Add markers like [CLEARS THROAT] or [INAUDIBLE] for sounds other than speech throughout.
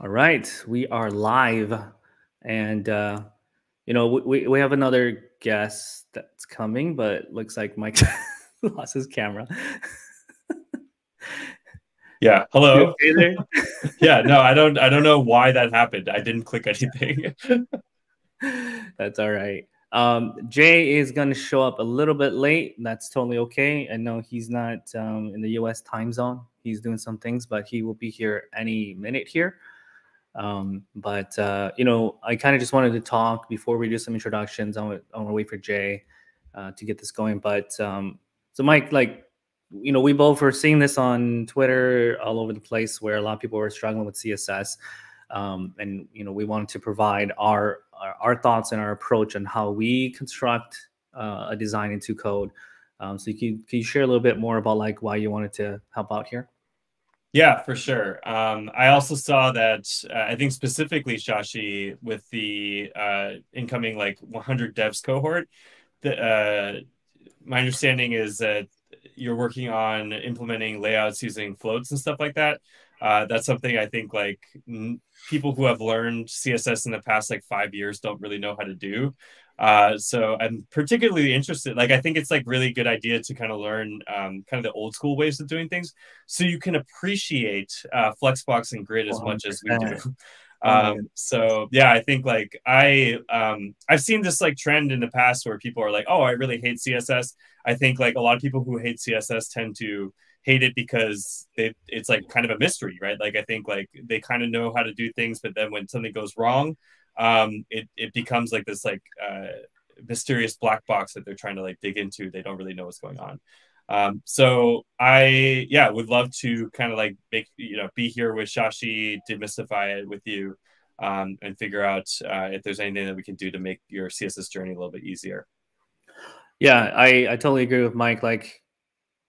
All right, we are live, and uh, you know we, we have another guest that's coming, but looks like Mike [LAUGHS] lost his camera. yeah, hello. [LAUGHS] yeah, no, I don't I don't know why that happened. I didn't click anything. [LAUGHS] that's all right. Um, Jay is going to show up a little bit late. That's totally okay. I know he's not um, in the U.S. time zone. He's doing some things, but he will be here any minute here. Um, but uh, you know, I kind of just wanted to talk before we do some introductions. I want to wait for Jay uh, to get this going. But um, so, Mike, like, you know, we both were seeing this on Twitter all over the place, where a lot of people were struggling with CSS, um, and you know, we wanted to provide our our, our thoughts and our approach on how we construct uh, a design into code. Um, so, you can, can you share a little bit more about like why you wanted to help out here? Yeah, for sure. Um, I also saw that uh, I think specifically Shashi with the uh, incoming like 100 devs cohort. The, uh, my understanding is that you're working on implementing layouts using floats and stuff like that. Uh, that's something I think like n- people who have learned CSS in the past like five years don't really know how to do. Uh, so I'm particularly interested. Like, I think it's like really good idea to kind of learn um, kind of the old school ways of doing things, so you can appreciate uh, Flexbox and Grid as 100%. much as we do. [LAUGHS] Um, so yeah, I think like I um, I've seen this like trend in the past where people are like, oh, I really hate CSS. I think like a lot of people who hate CSS tend to hate it because it, it's like kind of a mystery, right? Like I think like they kind of know how to do things, but then when something goes wrong, um, it it becomes like this like uh, mysterious black box that they're trying to like dig into. They don't really know what's going on. Um, so I yeah would love to kind of like make you know be here with Shashi, demystify it with you, um, and figure out uh, if there's anything that we can do to make your CSS journey a little bit easier. Yeah, I I totally agree with Mike. Like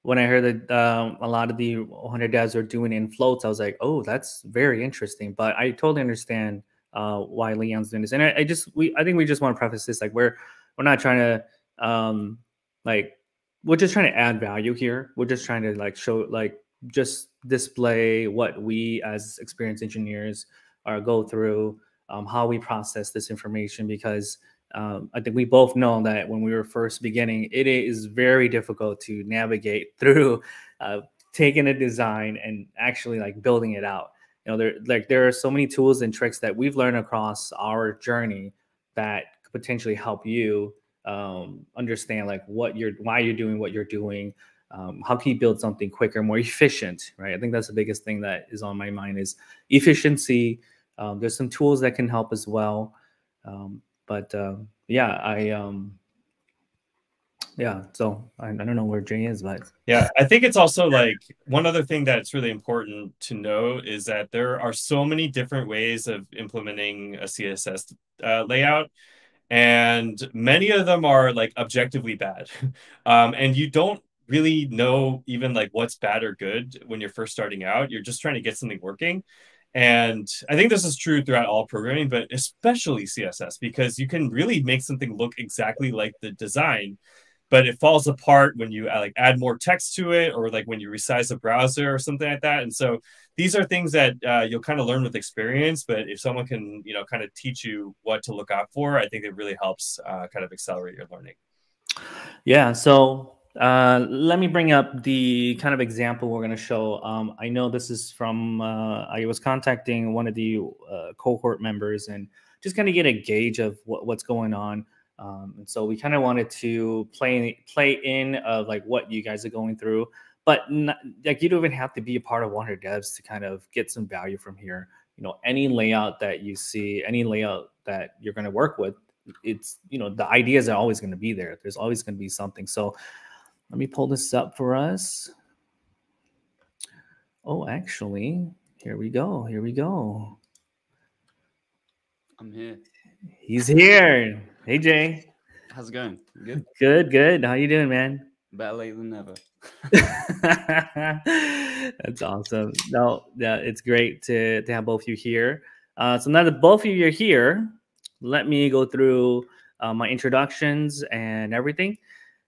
when I heard that um, a lot of the 100 devs are doing in floats, I was like, oh, that's very interesting. But I totally understand uh, why Leon's doing this. And I, I, just we I think we just want to preface this like we're we're not trying to um like we're just trying to add value here. We're just trying to like show like just display what we as experienced engineers are go through, um, how we process this information because um, I think we both know that when we were first beginning, it is very difficult to navigate [LAUGHS] through uh, taking a design and actually like building it out you know there like there are so many tools and tricks that we've learned across our journey that could potentially help you um, understand like what you're why you're doing what you're doing um, how can you build something quicker more efficient right? I think that's the biggest thing that is on my mind is efficiency. Um, there's some tools that can help as well. Um, but uh, yeah i um, yeah so I, I, don't know where jay is but yeah i think it's also like one other thing that's really important to know is that there are so many different ways of implementing a css uh, layout and many of them are like objectively bad. [LAUGHS] Um, and you don't really know even like what's bad or good when you're first starting out. You're just trying to get something working. And I think this is true throughout all programming, but especially CSS, because you can really make something look exactly like the design, but it falls apart when you uh, like add more text to it or like when you resize the browser or something like that and so these are things that uh, you'll kind of learn with experience but if someone can you know kind of teach you what to look out for i think it really helps uh, kind of accelerate your learning yeah so uh, let me bring up the kind of example we're going to show. Um, I know this is from, uh, I was contacting one of the uh, cohort members and just kind of get a gauge of what, what's going on. Um, and so we kind of wanted to play play in of like what you guys are going through, but not, like you don't even have to be a part of 100 devs to kind of get some value from here. You know, any layout that you see, any layout that you're going to work with, it's you know the ideas are always going to be there. There's always going to be something. So let me pull this up for us. Oh, actually, here we go. Here we go. I'm here. He's here. Hey Jay. How's it going? Good. Good, good. How you doing, man? Better late than never. [LAUGHS] That's awesome. No, yeah, it's great to, to have both of you here. Uh, so now that both of you are here, let me go through uh, my introductions and everything.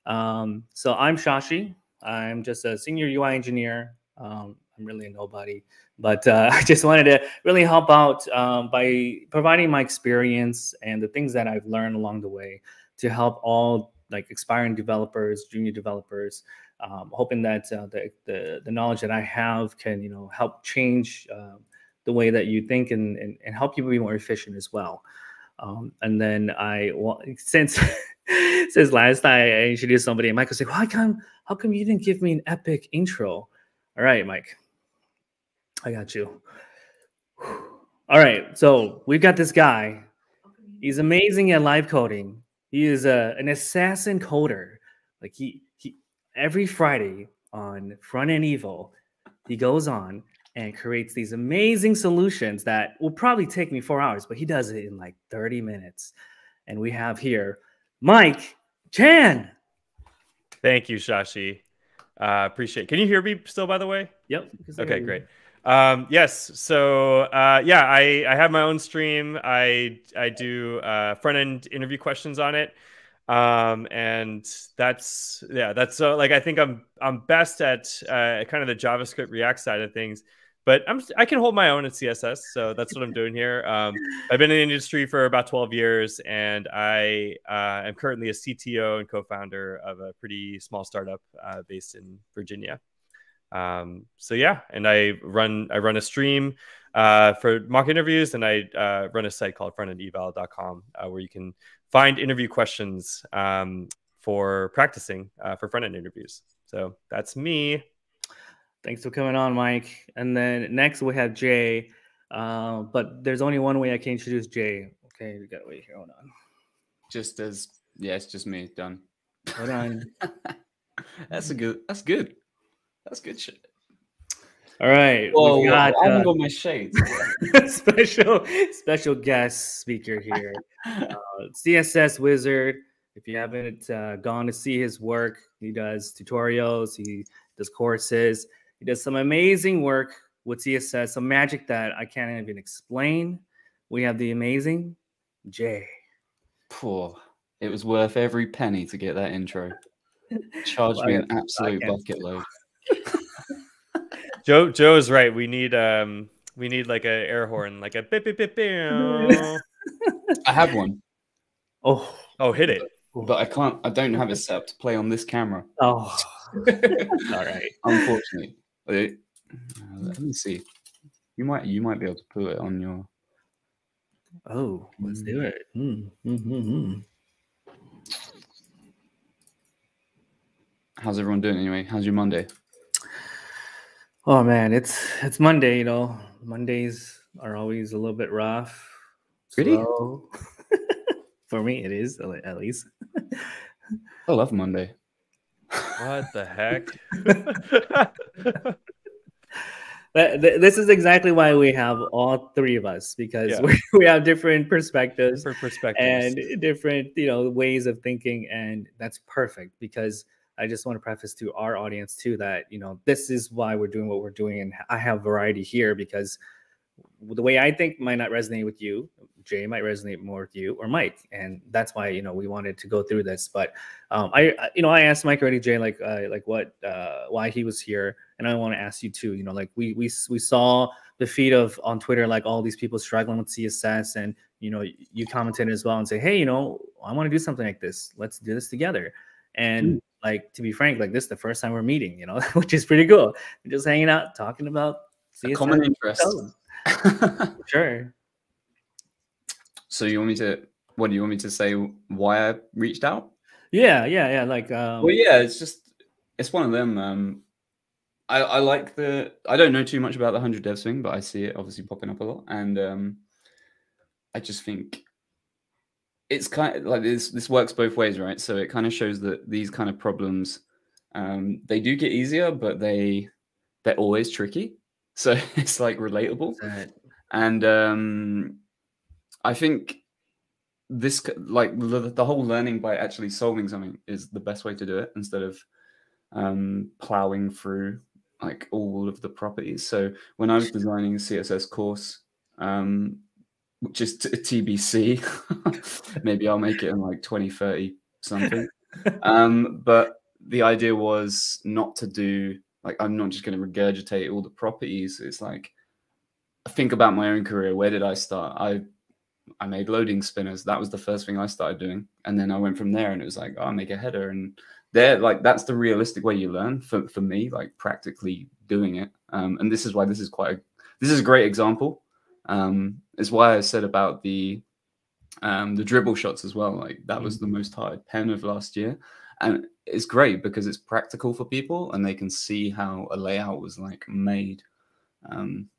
Um, so I'm Shashi. I'm just a senior UI engineer. Um, I'm really a nobody, but uh, [LAUGHS] I just wanted to really help out um, by providing my experience and the things that I've learned along the way to help all like aspiring developers, junior developers, um, hoping that uh, the, the, the knowledge that I have can you know help change uh, the way that you think and, and, and help you be more efficient as well. Um, and then I [LAUGHS] since since last time I introduced somebody, Mike was like, "Why come? How come you didn't give me an epic intro?" All right, Mike, I got you. All right, so we've got this guy. He's amazing at live coding. He is a, an assassin coder. Like he he every Friday on Front End Eval, he goes on and creates these amazing solutions that will probably take me four hours, but he does it in like 30 minutes. And we have here Mike Chan. Thank you, Shashi. Uh, appreciate. It. Can you hear me still? By the way. Yep. Okay, great. Um, yes. So uh, yeah, I I have my own stream. I I do uh, front end interview questions on it um and that's yeah that's so like i think i'm i'm best at uh, kind of the javascript react side of things but i'm i can hold my own at css so that's what i'm doing here um i've been in the industry for about 12 years and i uh, am currently a cto and co-founder of a pretty small startup uh, based in virginia um so yeah and i run i run a stream uh, for mock interviews and i uh, run a site called frontendeval.com uh, where you can find interview questions um, for practicing uh, for front end interviews. So that's me. Thanks for coming on, Mike. And then next we have Jay. Uh, but there's only one way I can introduce Jay. Okay, we gotta wait here. Hold on. Just as yeah, it's just me. Done. Hold on. [LAUGHS] that's a good. That's good. That's good shit. All right. Well, got, I haven't uh, got my shades. [LAUGHS] special special guest speaker here. [LAUGHS] Uh, CSS Wizard. If you haven't uh, gone to see his work, he does tutorials, he does courses, he does some amazing work with CSS, some magic that I can't even explain. We have the amazing Jay. Poor. It was worth every penny to get that intro. [LAUGHS] Charge well, me an absolute bucket load. Joe Joe is right. We need um we need like a air horn, like a bip bip bip. bip. I have one. Oh oh, hit it. But I can't. I don't have it set up to play on this camera. Oh, [LAUGHS] all right. Unfortunately, uh, let me see. You might you might be able to put it on your. Oh, let's do it. Mm, mm, mm, How's everyone doing anyway? How's your Monday? Oh man, it's it's Monday. You know, Mondays are always a little bit rough. Really? [LAUGHS] For me, it is at least. I love Monday. What the heck? [LAUGHS] [LAUGHS] this is exactly why we have all three of us because yeah. we, we have different perspectives, different perspectives and different you know ways of thinking and that's perfect because I just want to preface to our audience too that you know this is why we're doing what we're doing, and I have variety here because the way I think might not resonate with you. Jay might resonate more with you or Mike, and that's why you know we wanted to go through this. But um, I, you know, I asked Mike already, Jay, like, uh, like what, uh, why he was here, and I want to ask you too. You know, like we we we saw the feed of on Twitter, like all these people struggling with CSS, and you know, you commented as well and say, hey, you know, I want to do something like this. Let's do this together. And mm like to be frank, like this is the first time we're meeting, you know, [LAUGHS] which is pretty cool. We're just hanging out, talking about CSS common interest. [LAUGHS] sure. So you want me to? What do you want me to say? Why I reached out? Yeah, yeah, yeah. Like, um, well, yeah, it's just it's one of them. Um, I I like the. I don't know too much about the hundred dev thing, but I see it obviously popping up a lot, and um, I just think it's kind of like this this works both ways right? So it kind of shows that these kind of problems um, they do get easier but they they're always tricky. [LAUGHS] So it's like relatable. And um, i think this like the, the, whole learning by actually solving something is the best way to do it instead of um, plowing through like all of the properties. So when i was designing a css course um, which is t- TBC. [LAUGHS] Maybe I'll make it in like 2030 something. [LAUGHS] um, but the idea was not to do like I'm not just going to regurgitate all the properties. It's like I think about my own career. Where did I start? I I made loading spinners. That was the first thing I started doing, and then I went from there. And it was like, oh, I make a header, and there, like that's the realistic way you learn for for me, like practically doing it. Um, and this is why this is quite a this is a great example. Um, is why I said about the um, the Dribbble shots as well. Like that was the most hard pen of last year, and it's great because it's practical for people and they can see how a layout was like made. Um,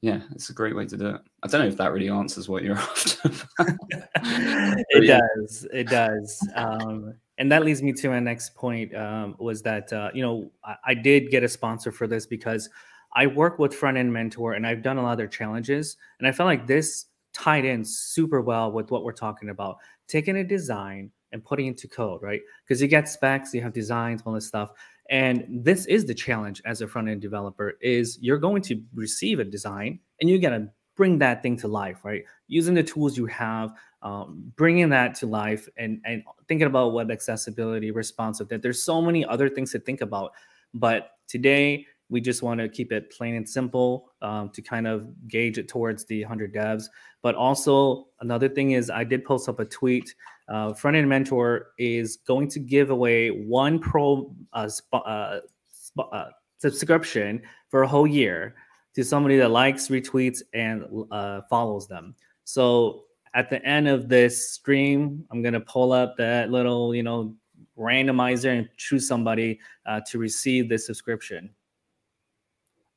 yeah, it's a great way to do it. I don't know if that really answers what you're [LAUGHS] after. [LAUGHS] it yeah. does. It does. Um, and that leads me to my next point um, was that uh, you know I, I, did get a sponsor for this because I work with Front End Mentor and I've done a lot of their challenges, and I felt like this tied in super well with what we're talking about. Taking a design and putting into code, right? Because you get specs, you have designs, all this stuff, and this is the challenge as a front end developer: is you're going to receive a design and you're going to bring that thing to life, right? Using the tools you have, um, bringing that to life, and and thinking about web accessibility, responsive. That there's so many other things to think about, but today we just want to keep it plain and simple um, to kind of gauge it towards the 100 devs. But also, another thing is, I did post up a tweet. Uh, Front End Mentor is going to give away one pro uh, uh, uh, subscription for a whole year to somebody that likes, retweets, and uh, follows them. So at the end of this stream, I'm gonna pull up that little, you know, randomizer and choose somebody uh, to receive this subscription.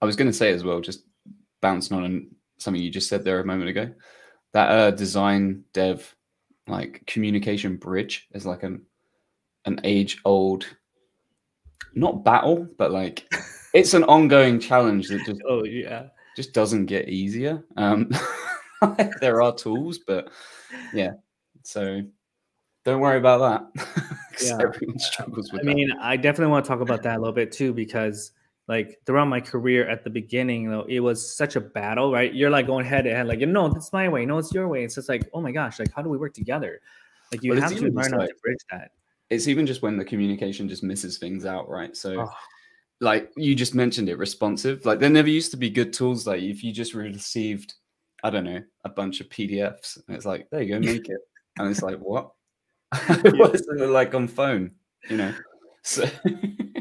I was going to say as well, just bouncing on something you just said there a moment ago, that uh, design dev like communication bridge is like an an age old, not battle, but like [LAUGHS] it's an ongoing challenge that just oh yeah just doesn't get easier. Um, [LAUGHS] there are tools, but yeah, so don't worry about that. [LAUGHS] yeah. Everyone struggles with I that. mean, I definitely want to talk about that a little bit too because like throughout my career at the beginning though it was such a battle right? You're like going head to head like you know it's my way. No it's your way. It's just like oh my gosh like how do we work together? Like you have to learn how like, to bridge that. it's even just when the communication just misses things out right? So oh. like you just mentioned it responsive. Like there never used to be good tools like if you just received i don't know a bunch of pdfs and it's like there you go [LAUGHS] make it. And it's like what? [LAUGHS] What's it like on phone you know? So [LAUGHS]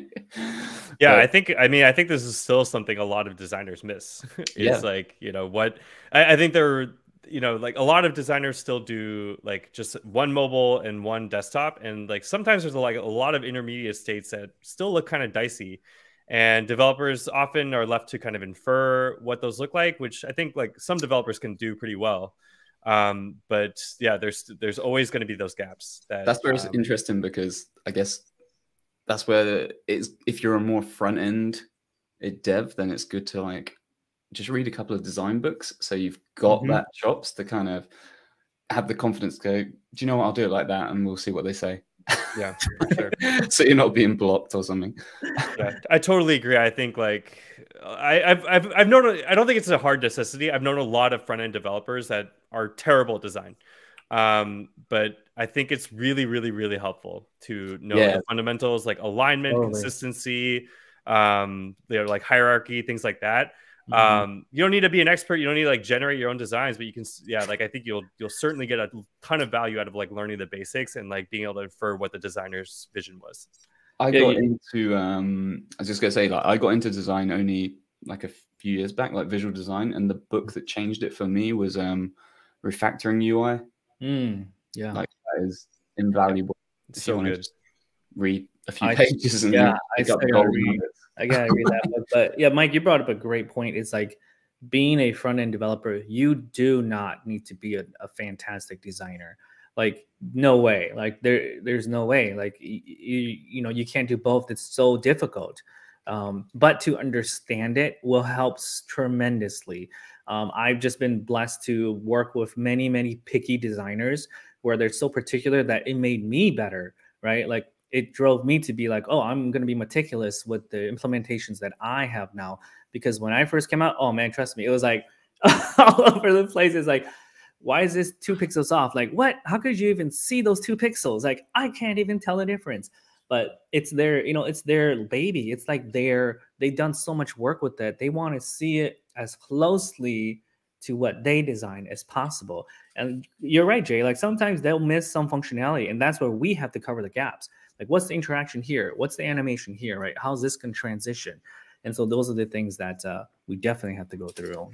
yeah, but, I think I mean I think this is still something a lot of designers miss. [LAUGHS] [LAUGHS] it's yeah. like, you know, what I, I think there are you know like a lot of designers still do like just one mobile and one desktop and like sometimes there's like a lot of intermediate states that still look kind of dicey and developers often are left to kind of infer what those look like which i think like some developers can do pretty well um, but yeah there's there's always going to be those gaps that, that's very um, interesting because i guess that's where it's if you're a more front end dev, then it's good to like just read a couple of design books so you've got mm-hmm. that chops to kind of have the confidence to go, do you know what? I'll do it like that and we'll see what they say. Yeah, [LAUGHS] sure. so you're not being blocked or something. yeah, I totally agree. I think like I, have I've I've known I don't think it's a hard necessity. I've known a lot of front end developers that are terrible at design. Um, but I think it's really, really, really helpful to know yeah. the fundamentals like alignment, totally. consistency, um, you know, like hierarchy, things like that. Mm-hmm. Um, you don't need to be an expert. You don't need to like generate your own designs, but you can, yeah, like I think you'll you'll certainly get a ton of value out of like learning the basics and like being able to infer what the designer's vision was. I got yeah, into um, I was just gonna say like I got into design only like a few years back, like visual design, and the book that changed it for me was um, refactoring UI. Mm, yeah, like that is invaluable. It's so good. Read a few I, pages and yeah, I gotta, read, I gotta read that book. But yeah, Mike, you brought up a great point. It's like being a front end developer, you do not need to be a, a fantastic designer. Like no way. Like there, there's no way. Like you, you know, you can't do both. It's so difficult. Um, but to understand it will help tremendously. Um, I've just been blessed to work with many, many picky designers where they're so particular that it made me better, right? Like it drove me to be like, oh, I'm going to be meticulous with the implementations that I have now. Because when I first came out, oh man, trust me, it was like [LAUGHS] all over the place. It's like, why is this two pixels off? Like, what? How could you even see those two pixels? Like, I can't even tell the difference. but it's their you know it's their baby it's like they're they've done so much work with it they want to see it as closely to what they design as possible. And you're right jay like sometimes they'll miss some functionality and that's where we have to cover the gaps. Like what's the interaction here? What's the animation here right? How's this can transition? And so those are the things that uh, we definitely have to go through.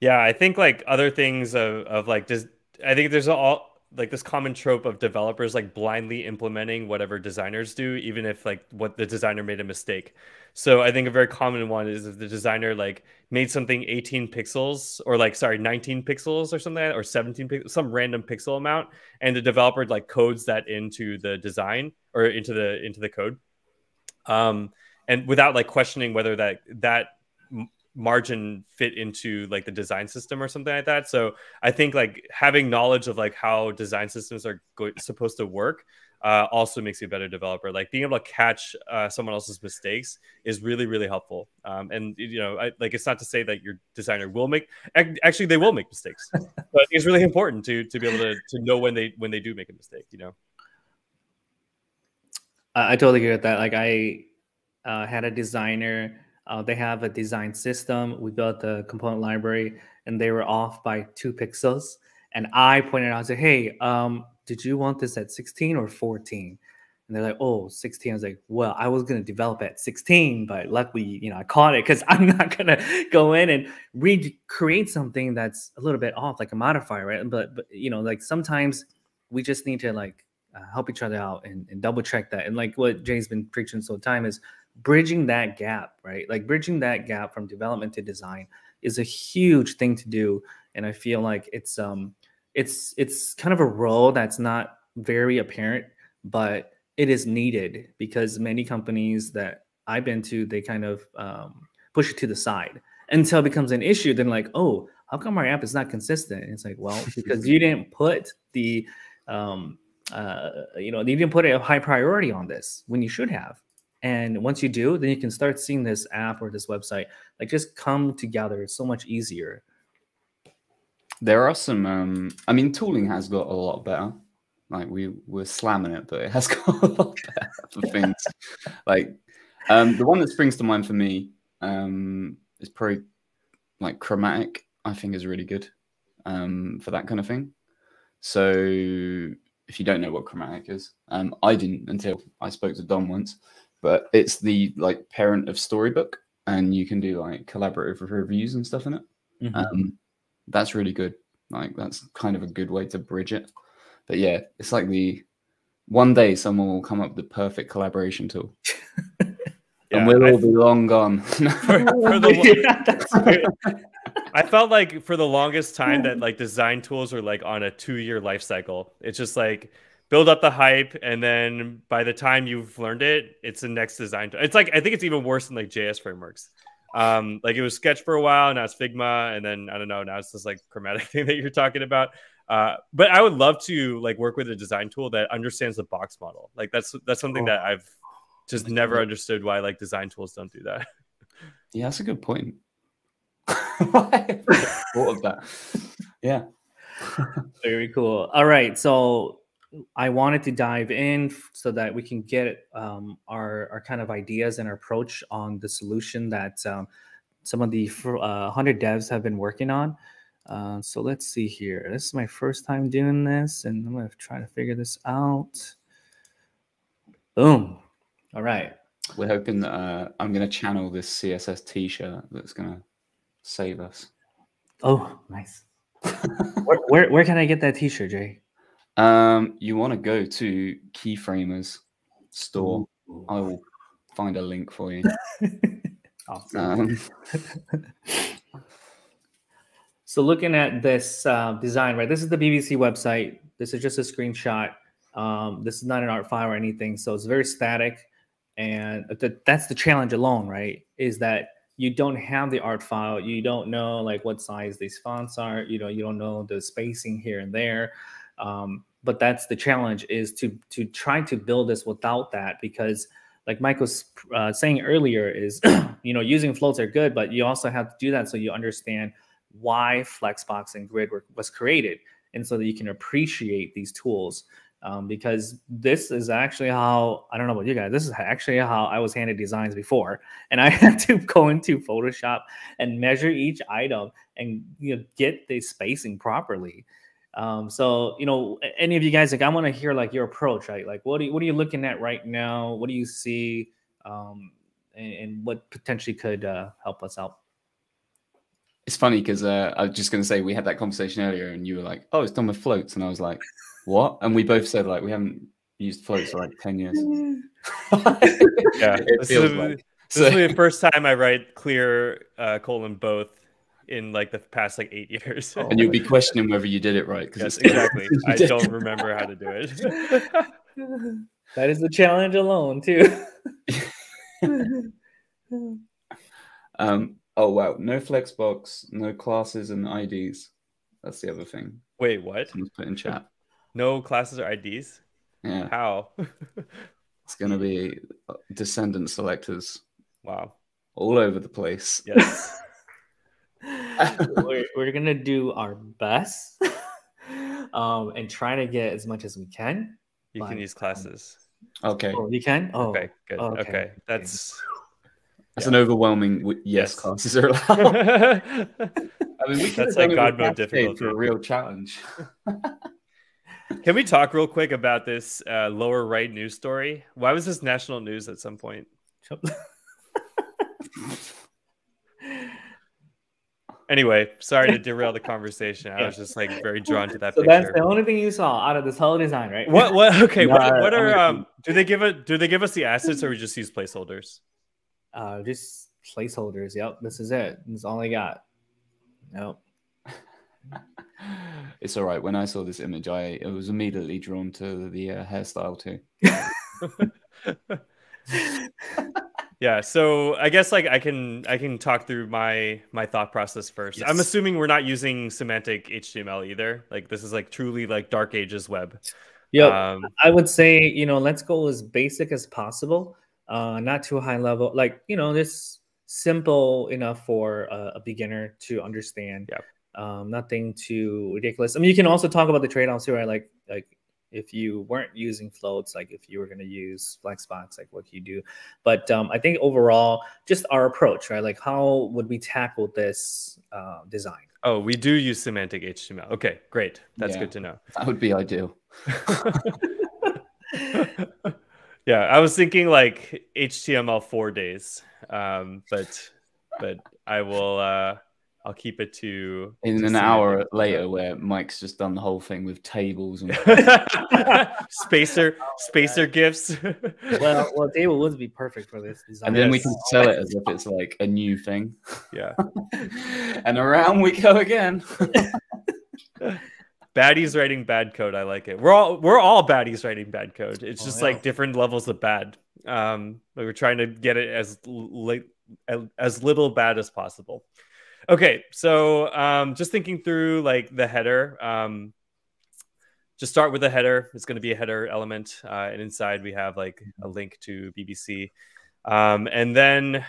Yeah i think like other things of, of like just i think there's all like this common trope of developers like blindly implementing whatever designers do even if like what the designer made a mistake. So i think a very common one is if the designer like made something 18 pixels or like sorry 19 pixels or something like or 17 pixels some random pixel amount and the developer like codes that into the design or into the into the code. Um and without like questioning whether that that margin fit into like the design system or something like that. So i think like having knowledge of like how design systems are go- supposed to work uh, also makes you a better developer. Like being able to catch uh, someone else's mistakes is really really helpful. Um, and you know I, like it's not to say that your designer will make actually they will make mistakes [LAUGHS] but it's really important to to be able to to know when they when they do make a mistake you know? I, I totally agree with that. Like i uh, had a designer uh, they have a design system. We built the component library, and they were off by two pixels. And I pointed out, I said, "Hey, um, did you want this at 16 or 14?" And they're like, "Oh, 16." I was like, "Well, I was gonna develop at 16, but luckily, you know, I caught it because [LAUGHS] I'm not gonna go in and recreate something that's a little bit off, like a modifier, right?" But, but you know, like sometimes we just need to like uh, help each other out and, and double check that. And like what Jay's been preaching so time is bridging that gap, right? Like bridging that gap from development to design is a huge thing to do. And I feel like it's um it's it's kind of a role that's not very apparent, but it is needed because many companies that I've been to, they kind of um, push it to the side until it becomes an issue. Then like, oh, how come our app is not consistent? And it's like, well, [LAUGHS] because you didn't put the um, uh, you know, you didn't put a high priority on this when you should have. And once you do, then you can start seeing this app or this website like just come together It's so much easier. There are some, um, I mean, tooling has got a lot better. Like we were slamming it, but it has [LAUGHS] got a lot better for things. like um, the one that springs to mind for me um, is probably like Chromatic. I think is really good um, for that kind of thing. So if you don't know what Chromatic is, um, I didn't until I spoke to Don once but it's the like parent of Storybook, and you can do like collaborative reviews and stuff in it. Mm-hmm. Um, that's really good. Like that's kind of a good way to bridge it. But yeah, it's like the one day someone will come up with the perfect collaboration tool. [LAUGHS] yeah, and we'll all be long gone. [LAUGHS] [LAUGHS] for, for the, yeah, I felt like for the longest time that like design tools are like on a two year life cycle. It's just like build up the hype, and then by the time you've learned it, it's the next design. It's like I think it's even worse than like JS frameworks. Um, like it was Sketch for a while, now it's Figma, and then I don't know, now it's this like chromatic [LAUGHS] thing that you're talking about. Uh, but I would love to like work with a design tool that understands the box model. Like that's that's something oh. that I've just never understood why like design tools don't do that. [LAUGHS] Yeah, that's a good point. [LAUGHS] thought of that. Yeah. Very cool. All right. So I wanted to dive in so that we can get um, our, our kind of ideas and our approach on the solution that um, some of the uh, 100 devs have been working on. Uh, so let's see here. This is my first time doing this, and I'm going to try to figure this out. Boom. All right. We're hoping that uh, I'm going to channel this CSS t shirt that's going to save us. Oh, nice. [LAUGHS] where, where, where can I get that t shirt, Jay? Um, you want to go to Keyframers store. Ooh. I will find a link for you. [LAUGHS] Um, [LAUGHS] so looking at this uh, design, right? This is the BBC website. This is just a screenshot. Um, this is not an art file or anything, so it's very static. And the, that's the challenge alone, right? Is that you don't have the art file. You don't know like what size these fonts are. You know, you don't know the spacing here and there. Um, but that's the challenge is to to try to build this without that because like Mike was uh, saying earlier is [CLEARS THROAT] you know using floats are good, but you also have to do that so you understand why Flexbox and Grid were, was created, and so that you can appreciate these tools. um, because this is actually how I don't know about you guys. This is actually how I was handed designs before, and I [LAUGHS] had to go into Photoshop and measure each item and you know get the spacing properly. Um, so you know, any of you guys, like I want to hear like your approach, right? Like, what are you, what are you looking at right now? What do you see, um, and, and what potentially could uh, help us out? It's funny because uh, I was just going to say we had that conversation earlier, and you were like, "Oh, it's done with floats," and I was like, "What?" And we both said like we haven't used floats for like ten years. [LAUGHS] yeah, [LAUGHS] this, is, like. this so, is the first time I write clear uh, colon both in like the past like eight [LAUGHS] years. and you'll be questioning whether you did it right. Yes, [LAUGHS] exactly. I don't remember how to do it. [LAUGHS] that is the challenge alone, too. um, Oh wow, no flexbox, no classes and IDs. That's the other thing. Wait, what? Someone's put in chat. No classes or IDs? Yeah. How? it's gonna be uh, descendant selectors. Wow. All over the place. Yes. We're, we're gonna do our best [LAUGHS] um, and try to get as much as we can. You but, can use classes. Okay. Oh, you can? Oh, okay, good. Okay. okay. That's that's yeah. an overwhelming yes, yes. classes are [LAUGHS] allowed. I mean, we can. That's like God mode difficult for a real challenge. [LAUGHS] Can we talk real quick about this uh, lower right news story? Why was this national news at some point? Anyway, sorry to derail the [LAUGHS] conversation. I was just like very drawn to that. So picture. that's the only thing you saw out of this whole design, right? What? What? [LAUGHS] Okay. what, what are um? Do they give it? Do they give us the assets, or we just use placeholders? Uh, just placeholders. Yep, this is it. That's all I got. Nope. [LAUGHS] it's all right. When I saw this image, I, I was immediately drawn to the uh, hairstyle too. Yeah so i guess like i can i can talk through my my thought process first yes. i'm assuming we're not using semantic html either like this is like truly like dark ages web yeah um, i would say you know let's go as basic as possible uh, not too high level, like you know, this simple enough for a, a beginner to understand. Yeah. Um, nothing too ridiculous. I mean, you can also talk about the trade-offs here, right? Like, like if you weren't using floats, like if you were going to use Flexbox, like what you do. But um, I think overall, just our approach, right? Like, how would we tackle this uh, design? Oh, we do use semantic HTML. Okay, great. That's yeah, good to know. [LAUGHS] That would be ideal. [LAUGHS] Yeah, I was thinking like HTML four days, um, but but I will. Uh, I'll keep it to in to an hour later, where Mike's just done the whole thing with tables and [LAUGHS] spacer [LAUGHS] spacer gifs. well, [LAUGHS] well, table would be perfect for this design. And then yes. we can sell it as if it's like a new thing. Yeah, and around we go again baddies writing bad code. I like it. We're all we're all baddies writing bad code. It's oh, just oh, yeah. like different levels of bad. Um, we're trying to get it as late as little bad as possible. Okay, so um, just thinking through like the header. Um, just start with the header. It's going to be a header element, uh, and inside we have like a link to BBC. Um, and then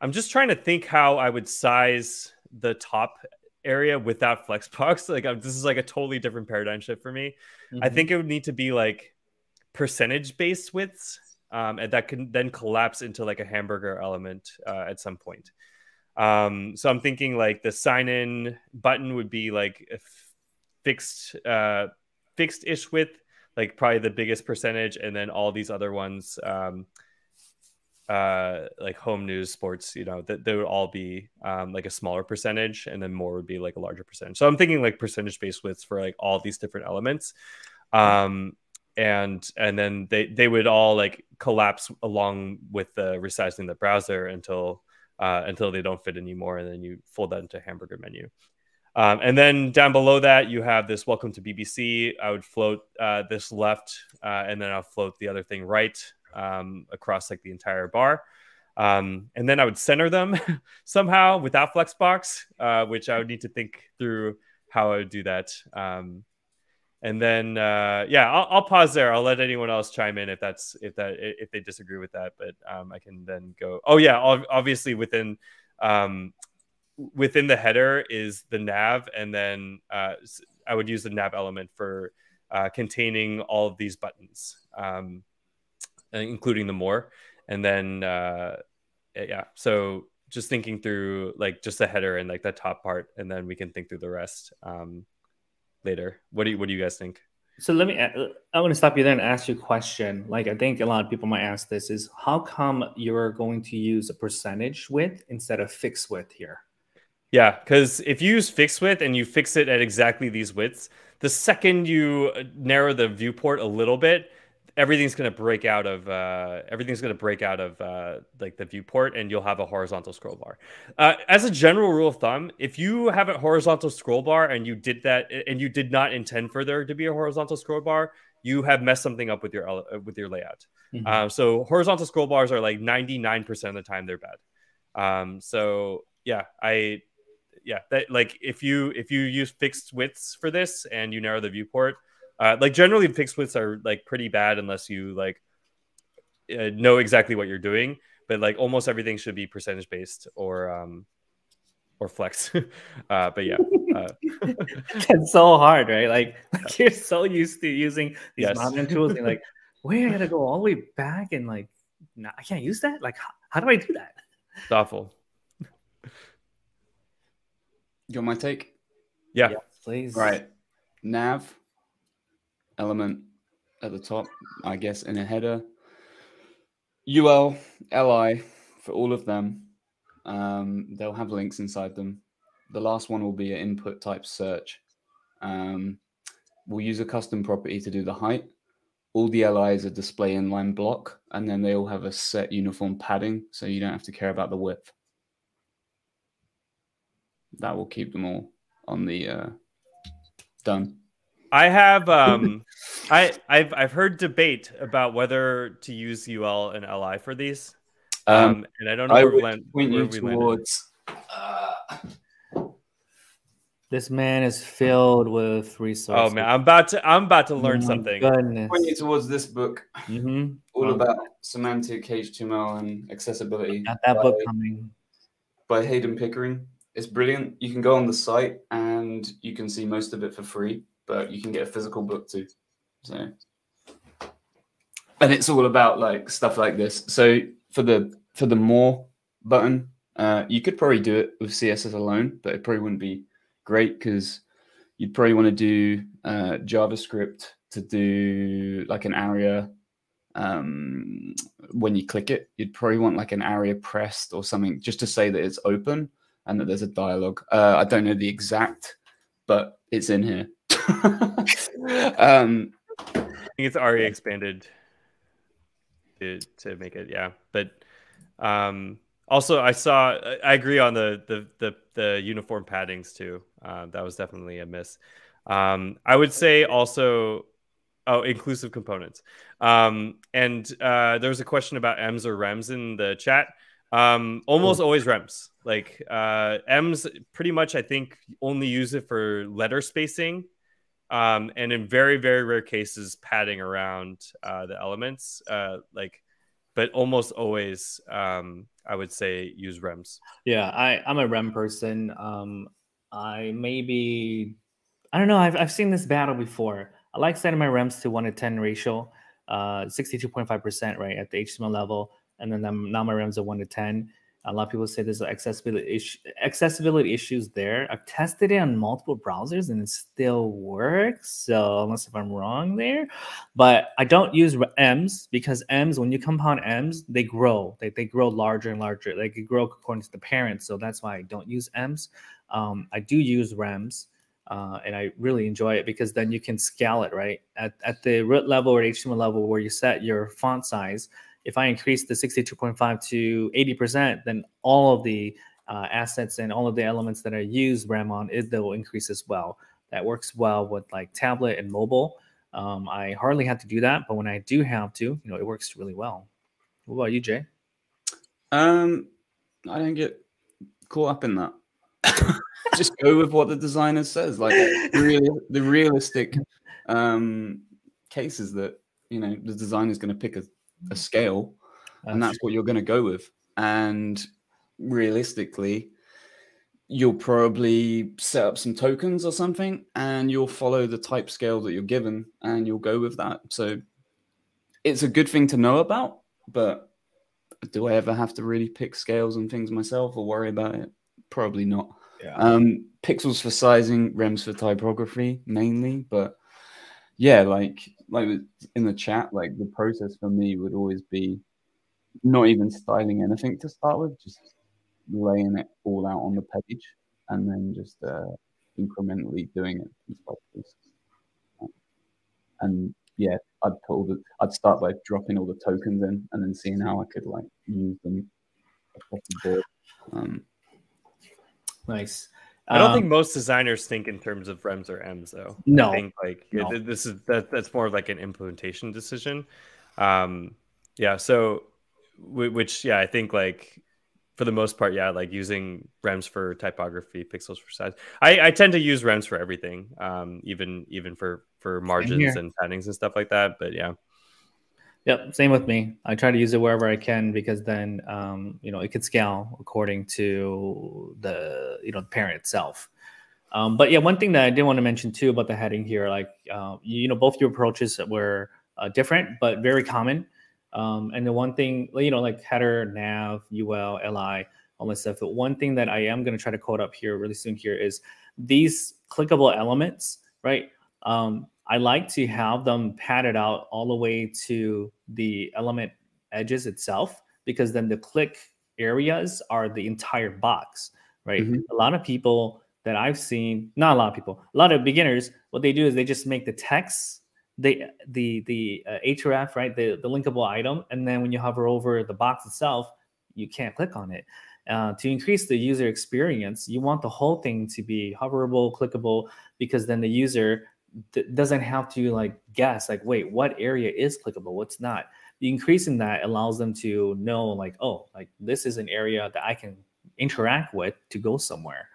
I'm just trying to think how I would size the top area without [LAUGHS] flexbox like I'm, this is like a totally different paradigm shift for me mm-hmm. i think it would need to be like percentage based widths um, and that can then collapse into like a hamburger element uh, at some point um, so i'm thinking like the sign in button would be like fixed uh, fixed ish width like probably the biggest percentage and then all these other ones um, uh like home news sports you know that they would all be um like a smaller percentage and then more would be like a larger percentage. So i'm thinking like percentage based widths for like all these different elements. Um and and then they they would all like collapse along with the resizing the browser until uh until they don't fit anymore and then you fold that into hamburger menu um, and then down below that, you have this welcome to BBC. I would float uh, this left, uh, and then I'll float the other thing right um, across like the entire bar. Um, and then I would center them [LAUGHS] somehow without Flexbox, uh, which I would need to think through how I would do that. Um, and then, uh, yeah, I'll, I'll, pause there. I'll let anyone else chime in if that's if that if they disagree with that. But um, I can then go. Oh yeah, obviously within um, within the header is the nav, and then uh, I would use the nav element for uh, containing all of these buttons, um, including the more. And then, uh, yeah, so just thinking through like just the header and like the top part, and then we can think through the rest um, later. What do you, what do you guys think? So let me. I want to stop you there and ask you a question. Like I think a lot of people might ask this: is how come you're going to use a percentage width instead of fixed width here? Yeah, because if you use fixed width and you fix it at exactly these widths, the second you narrow the viewport a little bit, everything's going to break out of uh, everything's going to break out of uh, like the viewport, and you'll have a horizontal scroll bar. Uh, as a general rule of thumb, if you have a horizontal scroll bar and you did that and you did not intend for there to be a horizontal scroll bar, you have messed something up with your uh, with your layout. Mm-hmm. Uh, so horizontal scroll bars are like ninety nine percent of the time they're bad. Um, so yeah, I yeah that like if you if you use fixed widths for this and you narrow the viewport uh, like generally fixed widths are like pretty bad unless you like uh, know exactly what you're doing but like almost everything should be percentage based or um or flex [LAUGHS] uh but yeah uh, [LAUGHS] it's so hard right like, [LAUGHS] like you're so used to using these yes. mountain tools and like wait i gotta go all the way back and like nah, i can't use that like how, how do i do that it's awful you want my take? Yeah. yeah please. Right. Nav element at the top, I guess, in a header. UL, LI for all of them. Um, they'll have links inside them. The last one will be an input type search. Um, we'll use a custom property to do the height. All the LIs are display inline block, and then they all have a set uniform padding, so you don't have to care about the width that will keep them all on the uh, done. I have um, [LAUGHS] I I've I've heard debate about whether to use UL and LI for these, um, um and I don't know I where, land, point where you towards. Uh... This man is filled with resources. Oh man, I'm about to I'm about to learn oh something. Goodness. Point you towards this book, mm-hmm. all um, about semantic HTML and accessibility. Got that by, book coming by Heydon Pickering it's brilliant. You can go on the site and you can see most of it for free, but you can get a physical book too. So, and it's all about like stuff like this. So for the for the more button, uh, you could probably do it with CSS alone, but it probably wouldn't be great because you'd probably want to do uh, JavaScript to do like an aria um, when you click it. You'd probably want like an aria-pressed or something just to say that it's open and that there's a dialogue. Uh, I don't know the exact, but it's in here. [LAUGHS] um, I think it's already expanded to to make it, yeah. But um, also, I saw. I agree on the the the, the uniform paddings too. Uh, that was definitely a miss. Um, I would say also. Oh, inclusive components. Um, and uh, there was a question about Ems or Rems in the chat. Um, almost always rems. Like uh, ems pretty much, I think, only use it for letter spacing, um, and in very very rare cases, padding around uh, the elements. Uh, like, but almost always, um, I would say use rems. Yeah, I I'm a rem person. Um, I maybe I don't know. I've I've seen this battle before. I like setting my rems to one to ten ratio, uh, sixty two point five percent right at the HTML level and then I'm, now my rems are one to ten. A lot of people say there's accessibility issue, accessibility issues there. I've tested it on multiple browsers and it still works. So unless if I'm wrong there, but I don't use ems because ems when you compound ems they grow. They, they grow larger and larger. They grow according to the parents. So that's why I don't use ems. Um, I do use REMs. Uh, and I really enjoy it because then you can scale it right at, at the root level or HTML level where you set your font size if I increase the 62.5 to 80%, then all of the uh, assets and all of the elements that are used rem on, it will increase as well. That works well with like tablet and mobile. Um, I hardly have to do that, but when I do have to, you know, it works really well. What about you, Jay? Um, I don't get caught up in that. [LAUGHS] Just go with what the designer says. Like really, the realistic um, cases that you know the designer is going to pick a a scale, that's and that's what you're going to go with. And realistically, you'll probably set up some tokens or something and you'll follow the type scale that you're given and you'll go with that. So it's a good thing to know about, but do I ever have to really pick scales and things myself or worry about it? Probably not. Yeah. Um, pixels for sizing, rems for typography mainly, but yeah, like like in the chat, like the process for me would always be not even styling anything to start with, just laying it all out on the page and then just uh, incrementally doing it piece by piece. And yeah, I'd put all the, I'd start by dropping all the tokens in and then seeing how I could like use them across the board. Um, nice. I don't Um, think most designers think in terms of rems or ems though. No. I think like No. th- this is that that's more of like an implementation decision. Um, yeah. So, whi- which yeah, I think like for the most part, yeah, like using rems for typography, pixels for size. I, I tend to use rems for everything, um, even even for for margins and paddings and stuff like that. But yeah, Yep, same with me. I try to use it wherever I can because then um, you know it could scale according to the you know the parent itself. Um, but yeah, one thing that I did want to mention too about the heading here, like uh, you know, both your approaches were uh, different but very common. Um, and the one thing, you know, like header, nav, UL, li, all that stuff. But one thing that I am going to try to code up here really soon here is these clickable elements, right? Um, I like to have them padded out all the way to the element edges itself because then the click areas are the entire box, right? Mhm. A lot of people that I've seen, not a lot of people, a lot of beginners, what they do is they just make the text the the the uh, href right the the linkable item and then when you hover over the box itself you can't click on it uh, to increase the user experience you want the whole thing to be hoverable clickable because then the user d- doesn't have to like guess like wait what area is clickable what's not the increase in that allows them to know like oh like this is an area that i can interact with to go somewhere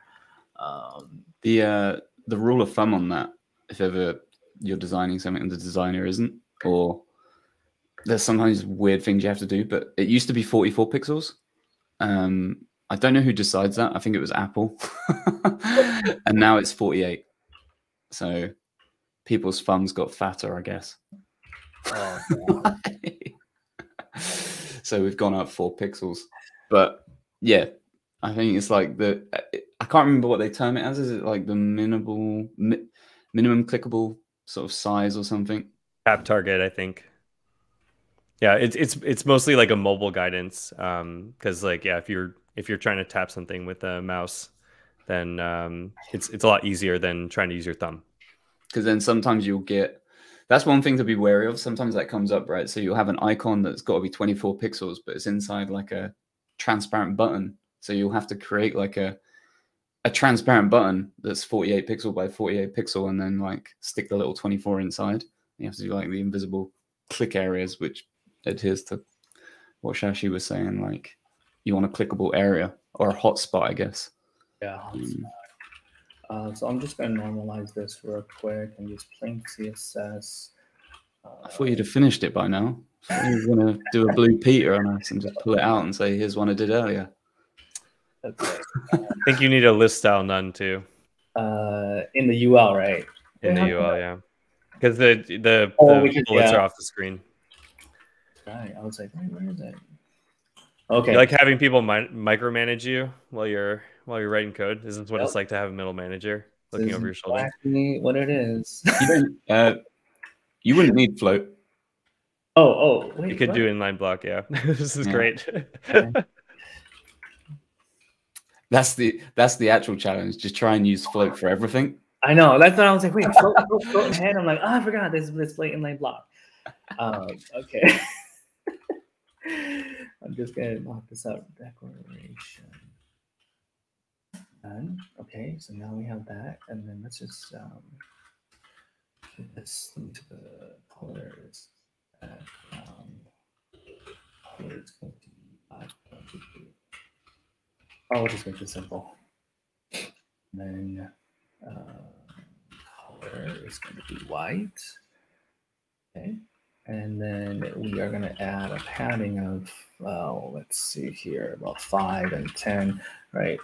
um the uh, the rule of thumb on that, if ever you're designing something and the designer isn't, or there's sometimes weird things you have to do, but it used to be 44 pixels. Um, I don't know who decides that. I think it was Apple, [LAUGHS] and now it's 48. So people's thumbs got fatter, I guess. oh, [LAUGHS] so we've gone up four pixels, but yeah, I think it's like the I can't remember what they term it as. Is it like the minimal mi- minimum clickable sort of size or something? tap target, I think. Yeah, it's it's it's mostly like a mobile guidance. Um, because like yeah, if you're if you're trying to tap something with a mouse, then um, it's it's a lot easier than trying to use your thumb. Because then sometimes you'll get that's one thing to be wary of. Sometimes that comes up, right? So you'll have an icon that's got to be 24 pixels, but it's inside like a transparent button. So you'll have to create like a a transparent button that's 48 pixel by 48 pixel, and then like stick the little 24 inside. You have to do like the invisible click areas, which adheres to what Shashi was saying. Like you want a clickable area or a hotspot, I guess. yeah Mm. Uh, so I'm just going to normalize this real quick and use plain CSS. Uh, I thought you'd have finished it by now. You were going to do a Blue Peter on us and just pull it out and say, here's one I did earlier. okay. I think you need a list style none too uh, in the UL, right? in the UL, yeah. Because the the, Oh, the because- bullets yeah. are off the screen. Right. I was like, where is it? Okay. You like having people mi- micromanage you while you're while you're writing code. Is this what it's like to have a middle manager looking This over your shoulder? Exactly what it is. You [LAUGHS] uh, you wouldn't need float. oh, oh, wait. You could what? do inline block, yeah. [LAUGHS] this is Yeah. great. [LAUGHS] That's the that's the actual challenge. Just try and use float for everything. I know. That's what I was like. Wait, float, float, float in head. I'm like, oh, I forgot. There's this blatant line block. Um, okay. I'm just gonna lock this up. Declaration. Done. Okay, so now we have that, and then let's just um, put this into the colors. Colors going to be going to be- Oh, we'll just make it simple. And then uh, color is going to be white. Okay. And then we are going to add a padding of, well, let's see here, about five and 10, right?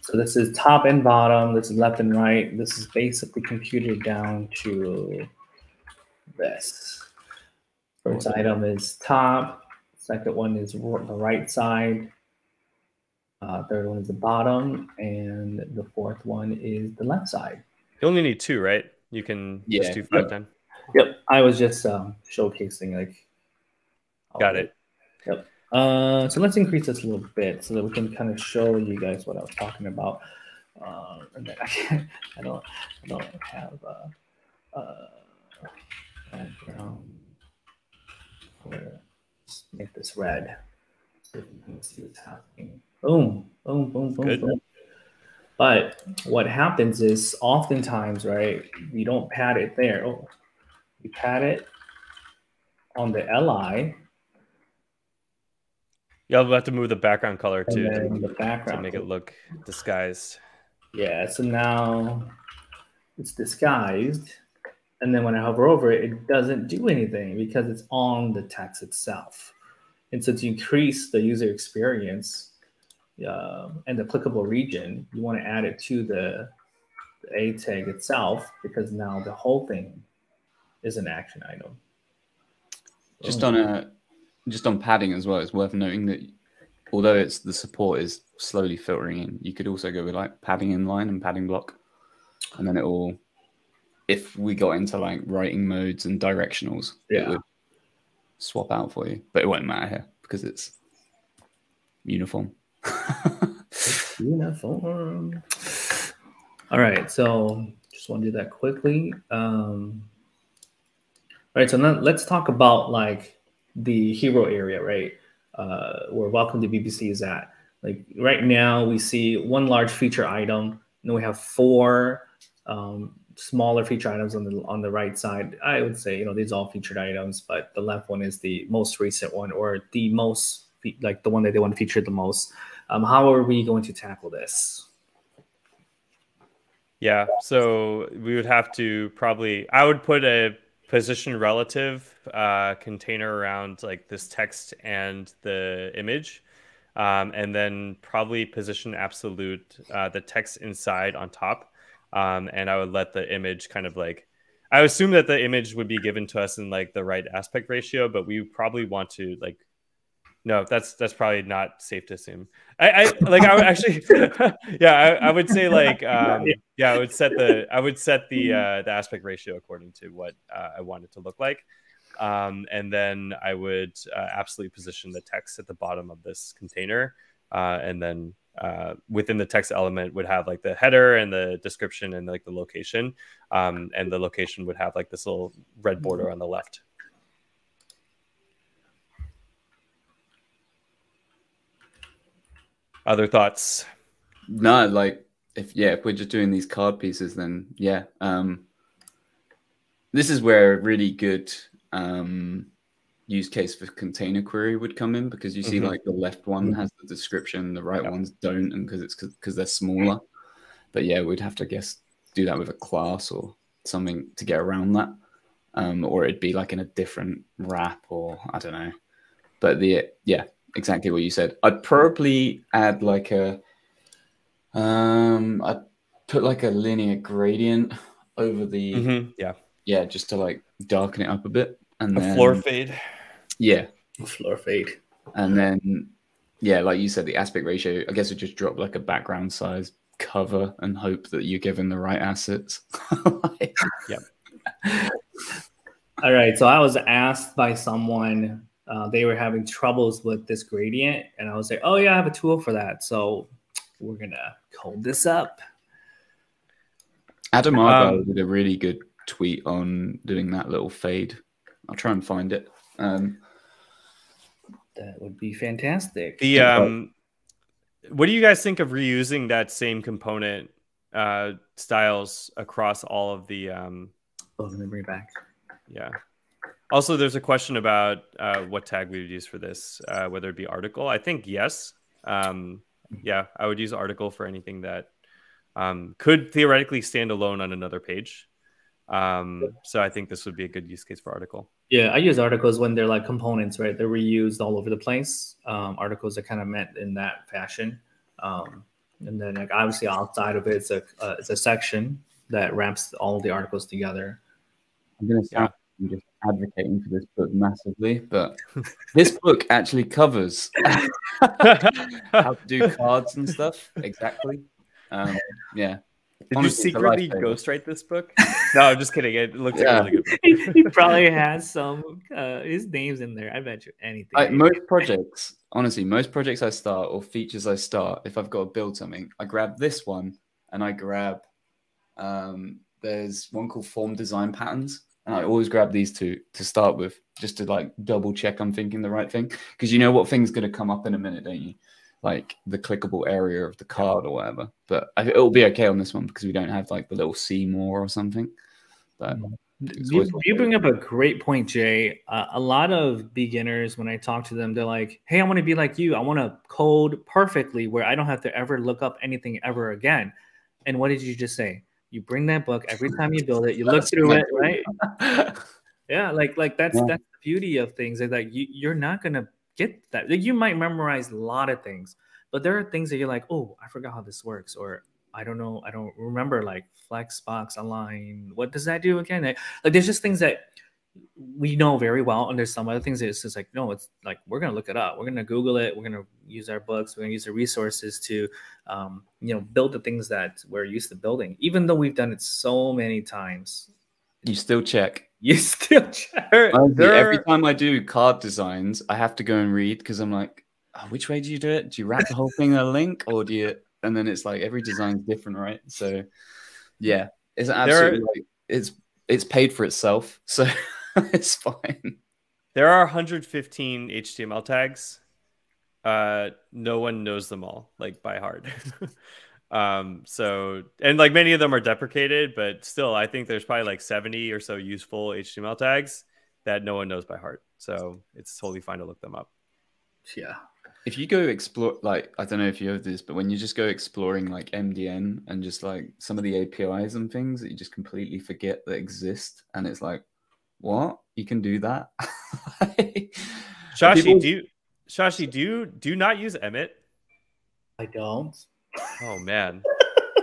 So this is top and bottom. This is left and right. This is basically computed down to this. First item is top. Second one is the right side. Uh, third one is the bottom, and the fourth one is the left side. You only need two, right? You can yeah. just do five yep. then. Yep. I was just um, showcasing like. Got it. Yep. Uh, so let's increase this a little bit so that we can kind of show you guys what I was talking about. Uh, and then I, I don't, I don't have a, uh, background. Let's make this red. So you can see what's happening. Boom, boom, boom, boom, boom. But what happens is oftentimes, right, you don't pad it there. Oh, you pad it on the LI yeah, we'll have to move the background color too. To, the background to make it look disguised. Yeah, so now it's disguised. And then when I hover over it, it doesn't do anything because it's on the text itself. And so to increase the user experience uh, and the applicable region, you want to add it to the, the A tag itself because now the whole thing is an action item. Just on a just on padding as well, it's worth noting that although it's the support is slowly filtering in, you could also go with like padding inline and padding block, and then it will. If we got into like writing modes and directionals, yeah. it would swap out for you, but it won't matter here because it's uniform. [LAUGHS] uniform. All right, so just want to do that quickly. Um, all right, so now let's talk about like the hero area, right? Uh, where Welcome to BBC is at. Like right now, we see one large feature item, and we have four um, smaller feature items on the on the right side. I would say, you know, these are all featured items, but the left one is the most recent one, or the most like the one that they want to feature the most. Um, how are we going to tackle this? Yeah, so we would have to probably. I would put a position relative uh, container around like this text and the image. Um, and then probably position absolute uh, the text inside on top. Um, and I would let the image kind of like, I assume that the image would be given to us in like the right aspect ratio, but we probably want to like no, that's that's probably not safe to assume. I, I like I would actually, [LAUGHS] yeah, I, I, would say like [LAUGHS] um, yeah, I would set the [LAUGHS] I would set the uh, the aspect ratio according to what uh, I want it to look like, um, and then I would uh, absolutely position the text at the bottom of this container, uh, and then uh, within the text element would have like the header and the description and like the location, um, and the location would have like this little red border on the left. Other thoughts? No, like if yeah, if we're just doing these card pieces, then yeah. Um, this is where a really good um, use case for container query would come in because you see mm-hmm. like the left one mm-hmm. has the description, the right yep. ones don't, and because it's because they're smaller. But yeah, we'd have to I guess do that with a class or something to get around that, um, or it'd be like in a different wrap or I don't know. But the yeah, exactly what you said. I'd probably add like a, um, I'd put like a linear gradient over the, mm-hmm. yeah, yeah, just to like darken it up a bit, and a then floor fade. Yeah, floor fade, and then yeah, like you said, the aspect ratio. I guess it just drop like a background size cover and hope that you're given the right assets. [LAUGHS] yeah. All right. So I was asked by someone uh, they were having troubles with this gradient, and I was like, "Oh yeah, I have a tool for that." So we're gonna code this up. Adam Argyle um, did a really good tweet on doing that little fade. I'll try and find it. Um, that would be fantastic. The um, what do you guys think of reusing that same component uh, styles across all of the? Um, oh, let me bring it back. Yeah. Also, there's a question about uh, what tag we would use for this, uh, whether it be article. I think yes. Um, yeah, I would use article for anything that um, could theoretically stand alone on another page. Um, so I think this would be a good use case for article. Yeah, I use articles when they're like components, right? They're reused all over the place. Um, articles are kind of meant in that fashion. Um, and then like obviously outside of it, it's a uh, it's a section that wraps all the articles together. I'm gonna sound I'm just advocating for this book massively, but this book actually covers [LAUGHS] how to do cards and stuff exactly. Um, yeah. Did Honestly, you secretly lifesaver. ghostwrite this book? no, I'm just kidding. It looks Yeah. like a really good. Book. he, [LAUGHS] he probably has some uh, his name's in there. I bet you anything. Like most projects, honestly, most projects I start or features I start, if I've got to build something, I grab this one and I grab. Um, there's one called Form Design Patterns, and I always grab these two to start with, just to like double check I'm thinking the right thing, because you know what thing's going to come up in a minute, don't you? Like the clickable area of the card or whatever. But I, it'll be okay on this one because we don't have like the little see more or something. But You, you bring up a great point, Jay. Uh, a lot of beginners, when I talk to them, they're like, "Hey, I want to be like you. I want to code perfectly, where I don't have to ever look up anything ever again." And what did you just say? You bring that book every time you build it. You look through it, right? [LAUGHS] Yeah, like like that's Yeah. that's the beauty of things. Is like you you're not gonna get that. Like, you might memorize a lot of things, but there are things that you're like, oh, I forgot how this works, or I don't know, I don't remember like flex box align. What does that do again? Like, like, there's just things that we know very well, and there's some other things that it's just like, no, it's like we're gonna look it up, we're gonna Google it, we're gonna use our books, we're gonna use the resources to, um, you know, build the things that we're used to building, even though we've done it so many times. you still check. [LAUGHS] You still check. There, every time I do card designs, I have to go and read because I'm like, oh, which way do you do it? Do you wrap the whole thing in a link or do you? And then it's like every design's different, right? So, yeah, it's are- absolutely like it's it's paid for itself, so [LAUGHS] [LAUGHS] it's fine. There are 115 HTML tags. Uh, no one knows them all like by heart. [LAUGHS] um, so and like many of them are deprecated, but still, I think there's probably like 70 or so useful HTML tags that no one knows by heart. So it's totally fine to look them up. Yeah. If you go explore, like I don't know if you have this, but when you just go exploring like MDN and just like some of the APIs and things that you just completely forget that exist, and it's like, what you can do that? [LAUGHS] Shashi, People- do you Shashi, do you do you not use Emmet? I don't. Oh man.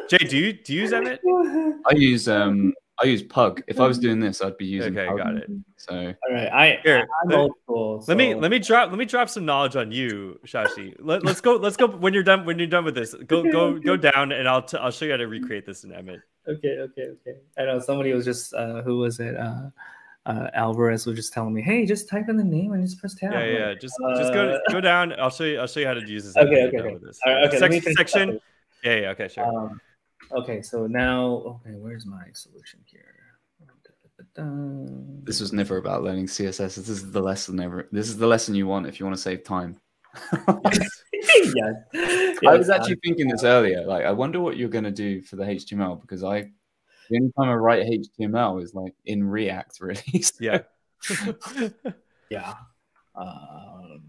Jay, do you do you use Emmet? [LAUGHS] I use um I use Pug. If I was doing this, I'd be using. Okay, Pug. got it. So All right. I, Here, I'm let- old school. Let me let me drop let me drop some knowledge on you, Shashi. Let, let's go let's go when you're done when you're done with this. Go go go down and I'll t- I'll show you how to recreate this in Emmet. Okay, okay, okay. I know somebody was just uh who was it? Uh uh Alvarez was just telling me, hey, just type in the name and just press tab. Yeah, yeah. like, Just just go uh, go down. I'll show you I'll show you how to use this. Okay, okay, okay. this. All right, okay, let Section section. Yeah, yeah, okay, sure. Um, okay, so now, okay, where's my solution here? this was never about learning CSS. This is the lesson ever. This is the lesson you want if you want to save time. [LAUGHS] yes. I was actually thinking this earlier. Like, I wonder what you're going to do for the HTML because I, the only time I write HTML is like in React, really. [LAUGHS] So- yeah. [LAUGHS] yeah. Um,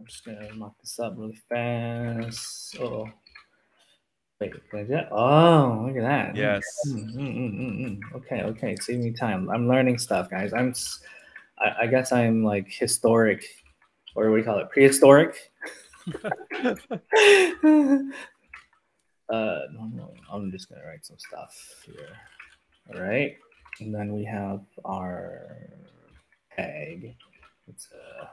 I'm just gonna mark this up really fast. Oh, wait, like that? Oh, look at that. yes. Mm, mm, mm. Okay, okay. Save me time. I'm learning stuff, guys. I'm, s- I, I guess I'm like historic, or what do you call it? Prehistoric. Uh. I'm just gonna write some stuff here. All right, and then we have our tag. It's uh.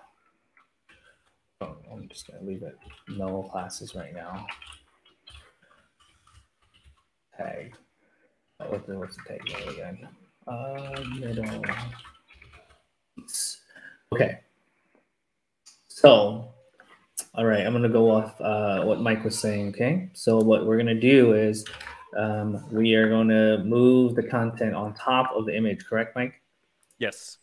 Oh, I'm just gonna leave it no classes right now. Tag. Oh, what the, what's the tag name again? Uh, middle. Okay. So, all right, I'm gonna go off uh, what Mike was saying. Okay, so what we're gonna do is um, we are going to move the content on top of the image. Correct, Mike? Yes.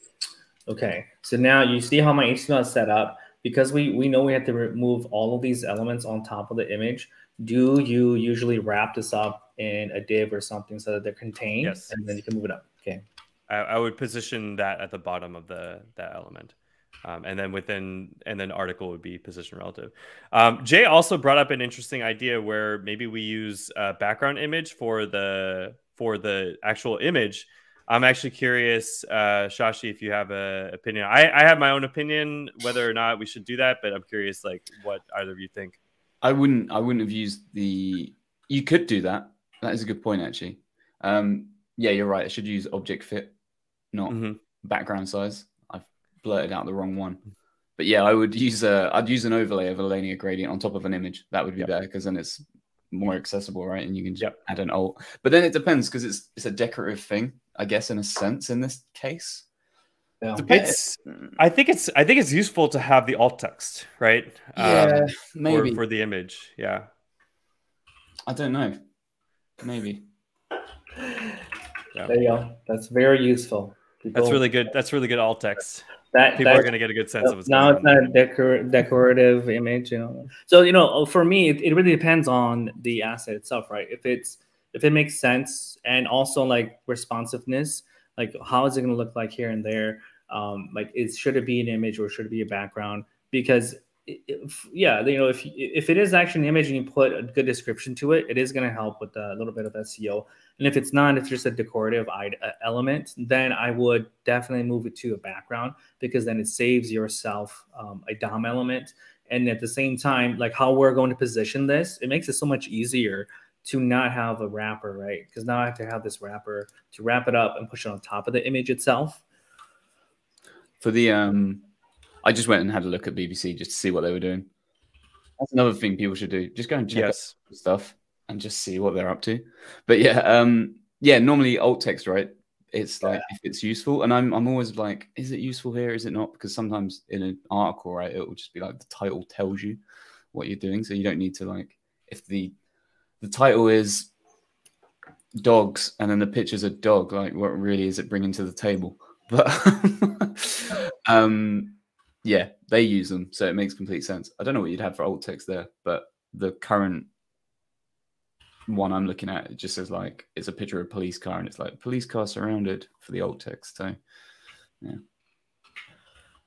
Okay, so now you see how my HTML is set up. Because we, we know we have to remove all of these elements on top of the image, do you usually wrap this up in a div or something so that they're contained? Yes. And then you can move it up. Okay. I, I would position that at the bottom of the that element. Um, and then within and then article would be position relative. Um, Jay also brought up an interesting idea where maybe we use a background image for the for the actual image. I'm actually curious, uh, Shashi, if you have a opinion. I, I have my own opinion whether or not we should do that, but I'm curious, like, what either of you think. I wouldn't. I wouldn't have used the. You could do that. That is a good point, actually. Um, yeah, you're right. I should use object fit, not Mhm. background size. I've blurted out the wrong one. But yeah, I would use a. I'd use an overlay of a linear gradient on top of an image. That would be Yep. better because then it's more accessible, right? And you can just Yep. add an alt. But then it depends because it's it's a decorative thing, I guess, in a sense. In this case, Yeah. It's. I think it's. I think it's useful to have the alt text, right? yeah, Um, maybe. for, for the image. Yeah. I don't know. Maybe. There you go. That's very useful. That's really good. That's really good alt text. That People are going to get a good sense of what's now it's not a decor- decorative image you know? So you know for me it, it really depends on the asset itself right? If it's if it makes sense and also like responsiveness like how is it going to look like here and there? Um like is should it be an image or should it be a background? Because if, yeah you know if if it is actually an image and you put a good description to it it is going to help with a little bit of seo and if it's not it's just a decorative uh, element then i would definitely move it to a background because then it saves yourself um, a DOM element. And at the same time, like how we're going to position this, it makes it so much easier to not have a wrapper, right? Because now I have to have this wrapper to wrap it up and push it on top of the image itself. For the um, I just went and had a look at BBC just to see what they were doing. That's another thing people should do. Just go and check Yes. stuff and just see what they're up to. But yeah, um, yeah, normally alt text, right? It's like if it's useful, and I'm I'm always like, is it useful here? Is it not? Because sometimes in an article, right, it will just be like the title tells you what you're doing, so you don't need to like if the the title is dogs and then the picture's a dog, like what really is it bringing to the table? But [LAUGHS] um, yeah, they use them, so it makes complete sense. I don't know what you'd have for alt text there, but the current one I'm looking at, it just says like it's a picture of a police car, and it's like police car surrounded for the alt text. So All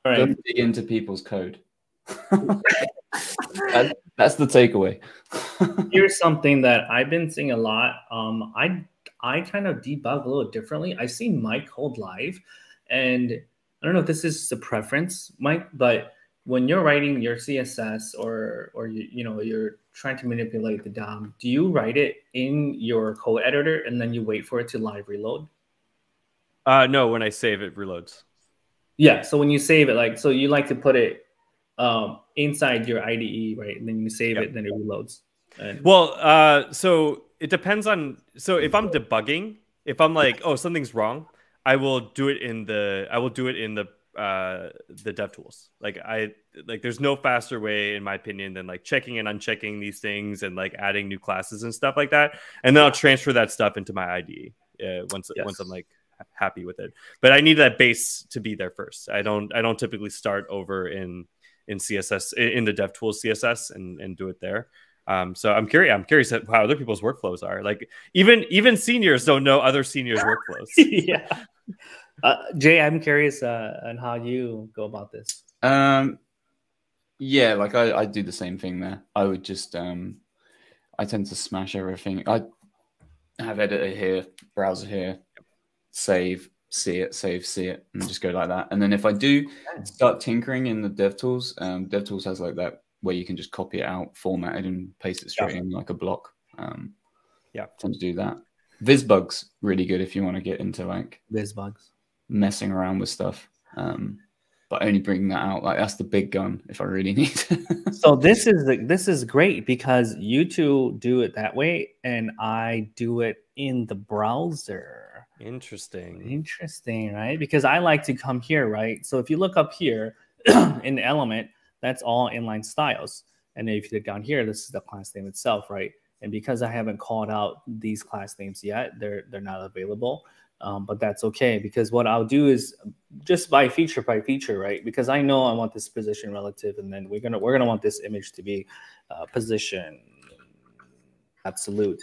right. don't dig into people's code. [LAUGHS] That- that's the takeaway. [LAUGHS] Here's something that I've been seeing a lot. Um, I I kind of debug a little differently. I've seen Mike code live, and I don't know if this is a preference, Mike, but when you're writing your CSS or or you, you know you're trying to manipulate the DOM, do you write it in your code editor and then you wait for it to live reload? Uh, no, when I save it, reloads. Yeah. So when you save it, like so you like to put it um, inside your IDE, right? And then you save Yep. it, then it reloads. And, Well, uh, so it depends on. So if I'm debugging, if I'm like, oh, something's wrong, I will do it in the. I will do it in the uh the dev tools like i like there's no faster way in my opinion than like checking and unchecking these things and like adding new classes and stuff like that and then i'll transfer that stuff into my ide uh, once Yes. once i'm like happy with it but i need that base to be there first i don't i don't typically start over in in css in the dev tools css and and do it there um, so I'm curious. I'm curious how other people's workflows are. Like even even seniors don't know other seniors' workflows. [LAUGHS] yeah. Uh, Jay, I'm curious uh, on how you go about this. Um, yeah, like I, I do the same thing there. I would just um, I tend to smash everything. I have editor here, browser here, save, see it, save, see it, and just go like that. And then if I do start tinkering in the DevTools, um, DevTools has like that where you can just copy it out, format it, and paste it straight in like a block. Um, Yeah. tend to do that. VisBug's really good if you want to get into like VisBugs. messing around with stuff. Um, but only bringing that out like that's the big gun if I really [LAUGHS] need. So this is the, this is great because you two do it that way, and I do it in the browser. Interesting. Interesting, right? Because I like to come here, right? So if you look up here [CLEARS THROAT] in the element, that's all inline styles. And if you look down here, this is the class name itself, right? And because I haven't called out these class names yet, they're they're not available. Um, but that's okay because what I'll do is just by feature by feature, right? Because I know I want this position relative, and then we're gonna we're gonna want this image to be uh, position absolute.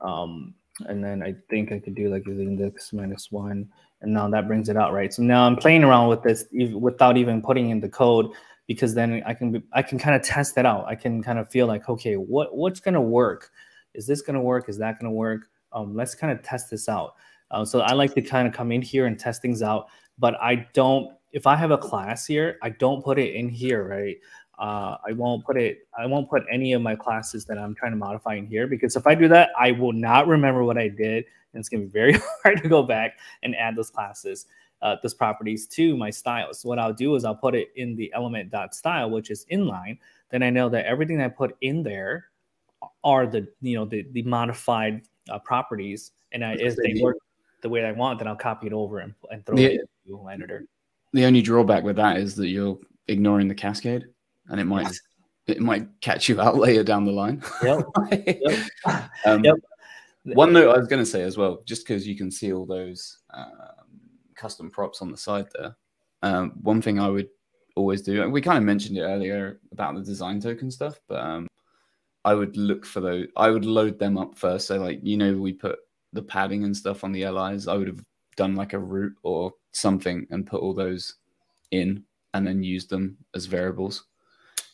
Um, and then I think I could do like z-index minus one, and now that brings it out, right? So now I'm playing around with this without even putting in the code because then I can be, I can kind of test that out. I can kind of feel like, okay, what what's gonna work? Is this gonna work? Is that gonna work? Um, let's kind of test this out. Uh, so I like to kind of come in here and test things out, but I don't. If I have a class here, I don't put it in here, right? Uh, I won't put it. I won't put any of my classes that I'm trying to modify in here because if I do that, I will not remember what I did, and it's gonna be very [LAUGHS] hard to go back and add those classes, uh, those properties to my styles. So what I'll do is I'll put it in the element dot style, which is inline. Then I know that everything I put in there are the you know the the modified uh, properties, and I, if they work the way I want, then I'll copy it over and, and throw Yeah. it into the editor. The only drawback with that is that you're ignoring the cascade, and it might it might catch you out [LAUGHS] later down the line. [LAUGHS] Yep. um, Yep. One note I was going to say as well, just because you can see all those um, custom props on the side there. Um, one thing I would always do, and we kind of mentioned it earlier about the design token stuff, but um, I would look for those. I would load them up first. So, like, you know, we put the padding and stuff on the LIs. I would have done like a root or something and put all those in and then use them as variables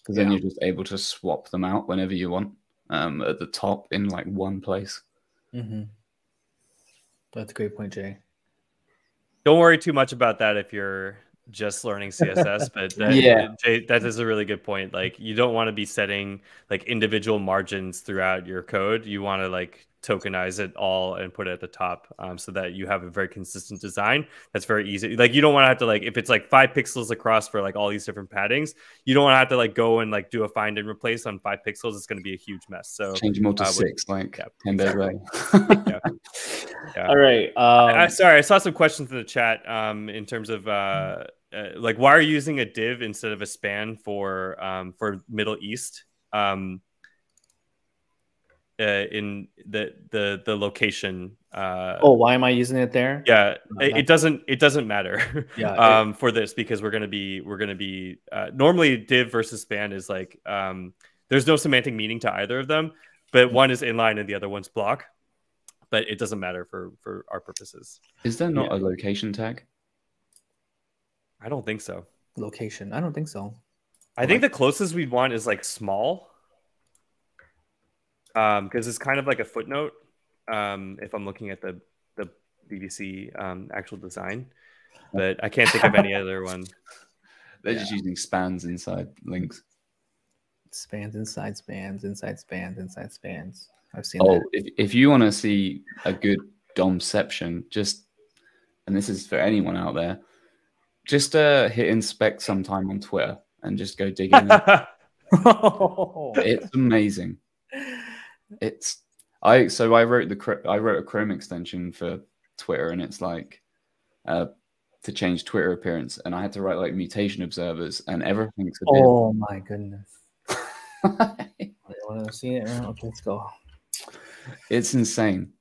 because then Yeah. you're just able to swap them out whenever you want um, at the top in like one place. Mm-hmm. That's a great point, Jay. Don't worry too much about that if you're just learning CSS, [LAUGHS] but that, Yeah. That is a really good point. Like you don't want to be setting like individual margins throughout your code. You want to like tokenize it all and put it at the top um, so that you have a very consistent design that's very easy like you don't want to have to like if it's like five pixels across for like all these different paddings you don't want to have to like go and like do a find and replace on five pixels it's going to be a huge mess so Change them all to uh, with- six, like yeah, 10 days later. [LAUGHS] Yeah. All right. Um, I, sorry, I saw some questions in the chat um, in terms of uh, uh, like why are you using a div instead of a span for um, for Middle East um, uh, in the the the location? Uh, oh, why am I using it there? yeah, No, it, it doesn't it doesn't matter [LAUGHS] Yeah, it- um, for this because we're gonna be we're gonna be uh, normally div versus span is like um, there's no semantic meaning to either of them, but one is inline and the other one's block. But it doesn't matter for for our purposes. Is there not a location tag? I don't think so. Location. I don't think so. I think the closest we'd want is like small. Um, because it's kind of like a footnote. Um, if I'm looking at the the BBC um actual design, but I can't think of any other [LAUGHS] one. They're just using spans inside links. Spans inside spans, inside spans, inside spans. I've seen Oh, that. if, if you want to see a good domception, just and this is for anyone out there, just uh, hit inspect sometime on Twitter and just go dig in. [LAUGHS] [LAUGHS] it's amazing. It's I so I wrote the I wrote a Chrome extension for Twitter, and it's like uh, to change Twitter appearance, and I had to write like mutation observers, and everything's a bit. oh my goodness. You want to see it? now? Okay, let's go. it's insane.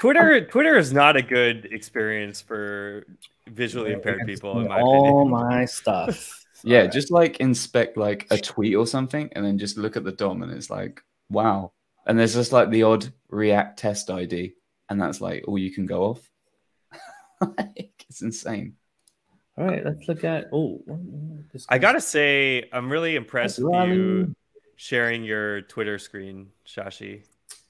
Twitter Twitter is not a good experience for visually impaired people, in my all opinion. my stuff. [LAUGHS] Yeah, Alright. just like inspect like a tweet or something, and then just look at the DOM, and it's like, wow. And there's just like the odd React test ID, and that's like all you can go off. [LAUGHS] like, it's insane. All right, let's look at. Oh, this I gotta say, I'm really impressed with you sharing your Twitter screen, Shashi.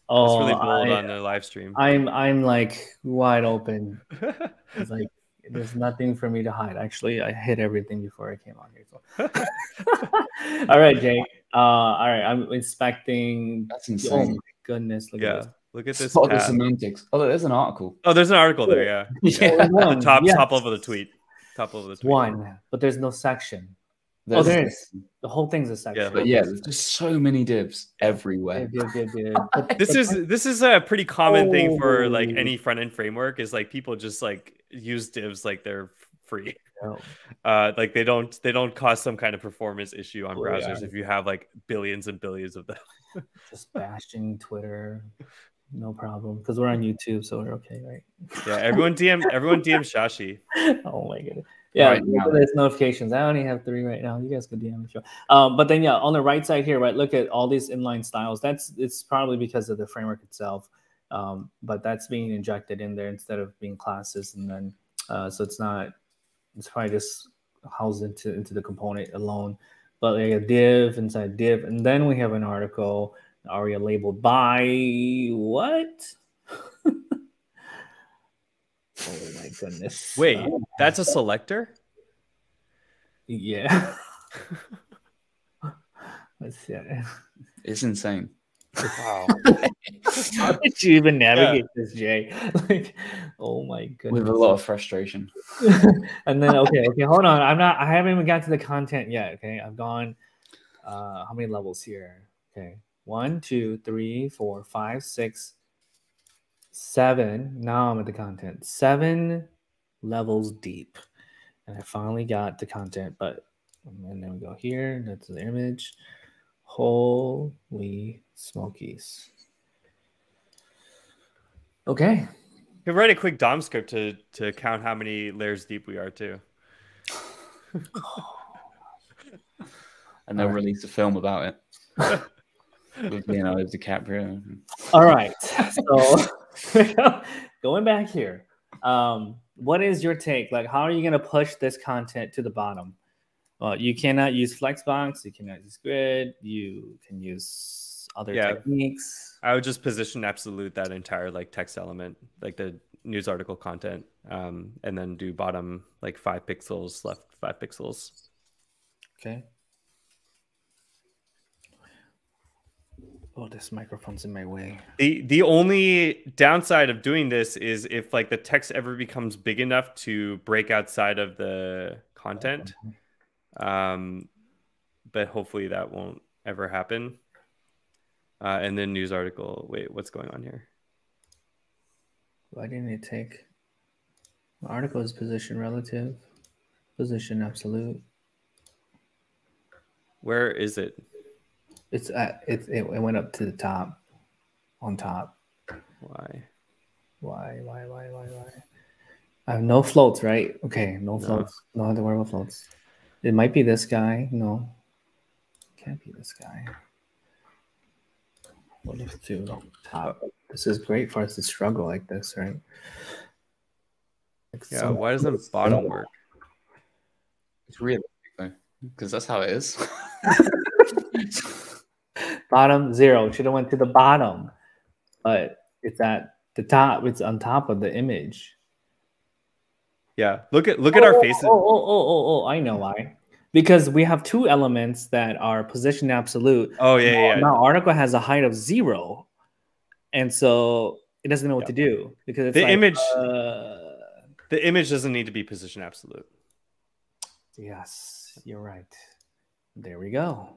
Oh, It's really bold I, on the live stream. I'm I'm like wide open. [LAUGHS] It's like there's nothing for me to hide. Actually, I hid everything before I came on here. So. [LAUGHS] all right, Jake. Uh, all right, I'm inspecting. That's Oh insane. my goodness! Look yeah, at look at this. Oh, the semantics. Oh, there's an article. Oh, there's an article there. Yeah, this. [LAUGHS] Yeah. Oh, the one. top yes. top level of the tweet. Top level of the tweet. One, but there's no section. There's- Oh, there is. The whole thing's a section. Yeah, But yeah, there's just so many divs everywhere. Div, div, div, div. But- This is this is a pretty common thing [LAUGHS] for like Oh. any front end framework. Is like people just like use divs like they're free. No. [LAUGHS] Uh, like they don't they don't cause some kind of performance issue on Oh, browsers yeah. if you have like billions and billions of them. [LAUGHS] just bashing Twitter, no problem. Because we're on YouTube, so we're okay, right? Yeah, everyone DM everyone DM [LAUGHS] Shashi. oh my goodness. Yeah, Right look now. at those notifications. I only have three right now. You guys could DM me. Sure. Um, but then yeah, on the right side here, right, look at all these inline styles. That's it's probably because of the framework itself. Um, but that's being injected in there instead of being classes, and then uh, so it's not. It's probably just housed into into the component alone. But like a div inside div, and then we have an article aria-labelledby what? [LAUGHS] Oh my goodness. Wait, Uh, that's a selector? yeah. [LAUGHS] Let's see. It's insane. Wow. [LAUGHS] How did you even navigate this, Jay? [LAUGHS] Like, oh my goodness. With a lot of frustration. [LAUGHS] and then okay, okay, hold on. I'm not. I haven't even got to the content yet. Okay, I've gone. Uh, how many levels here? Okay, one, two, three, four, five, six, seven. Now I'm at the content. Seven levels deep, and I finally got the content. But and then we go here. That's the image. Holy smokies! Okay. You can write a quick DOM script to to count how many layers deep we are too. [LAUGHS] And they'll Alright. release a film about it. [LAUGHS] With Leonardo DiCaprio. All right. So [LAUGHS] going back here, um, what is your take? Like, how are you going to push this content to the bottom? Well, you cannot use Flexbox. You cannot use Grid. You can use other Yeah. techniques. I would just position absolute that entire like text element, like the news article content, um, and then do bottom like five pixels, left five pixels. Okay. Oh, this microphone's in my way. The the only downside of doing this is if like the text ever becomes big enough to break outside of the content. Um, but hopefully that won't ever happen. Uh, and then news article. Wait, what's going on here? Why didn't it take? Article is position relative, position absolute. Where is it? It's at it, it. It went up to the top, on top. Why? Why? Why? Why? Why? Why? I have no floats, right? Okay, no No. floats. No, have to worry about floats. It might be this guy. No, can't be this guy. What if to top? This is great for us to struggle like this, right? Like Yeah. so- Why doesn't bottom work? It's realistic though, because that's how it is. [LAUGHS] bottom zero should have went to the bottom, but it's at the top. It's on top of the image. Yeah. Look at look at our Oh, faces. Oh, oh, oh, oh, oh, I know why. Because we have two elements that are position absolute. Oh yeah, yeah. yeah. Now article has a height of zero, and so it doesn't know what Yeah. to do because it's The like, image- Uh, The image doesn't need to be position absolute. yes, you're right. There we go.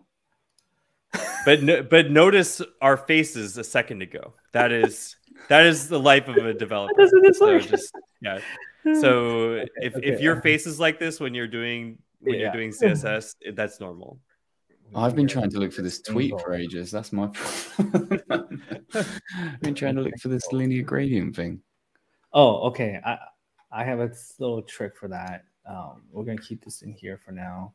But no, but notice our faces a second ago. That is that is the life of a [LAUGHS] developer. So just yeah. [LAUGHS] So if, if okay. your face is like this when you're doing when Yeah. you're doing CSS, that's normal. I've been trying to look for this tweet for ages. That's my problem. [LAUGHS] I've been trying to look for this linear gradient thing. Oh, okay. I I have a little trick for that. Um, we're gonna keep this in here for now.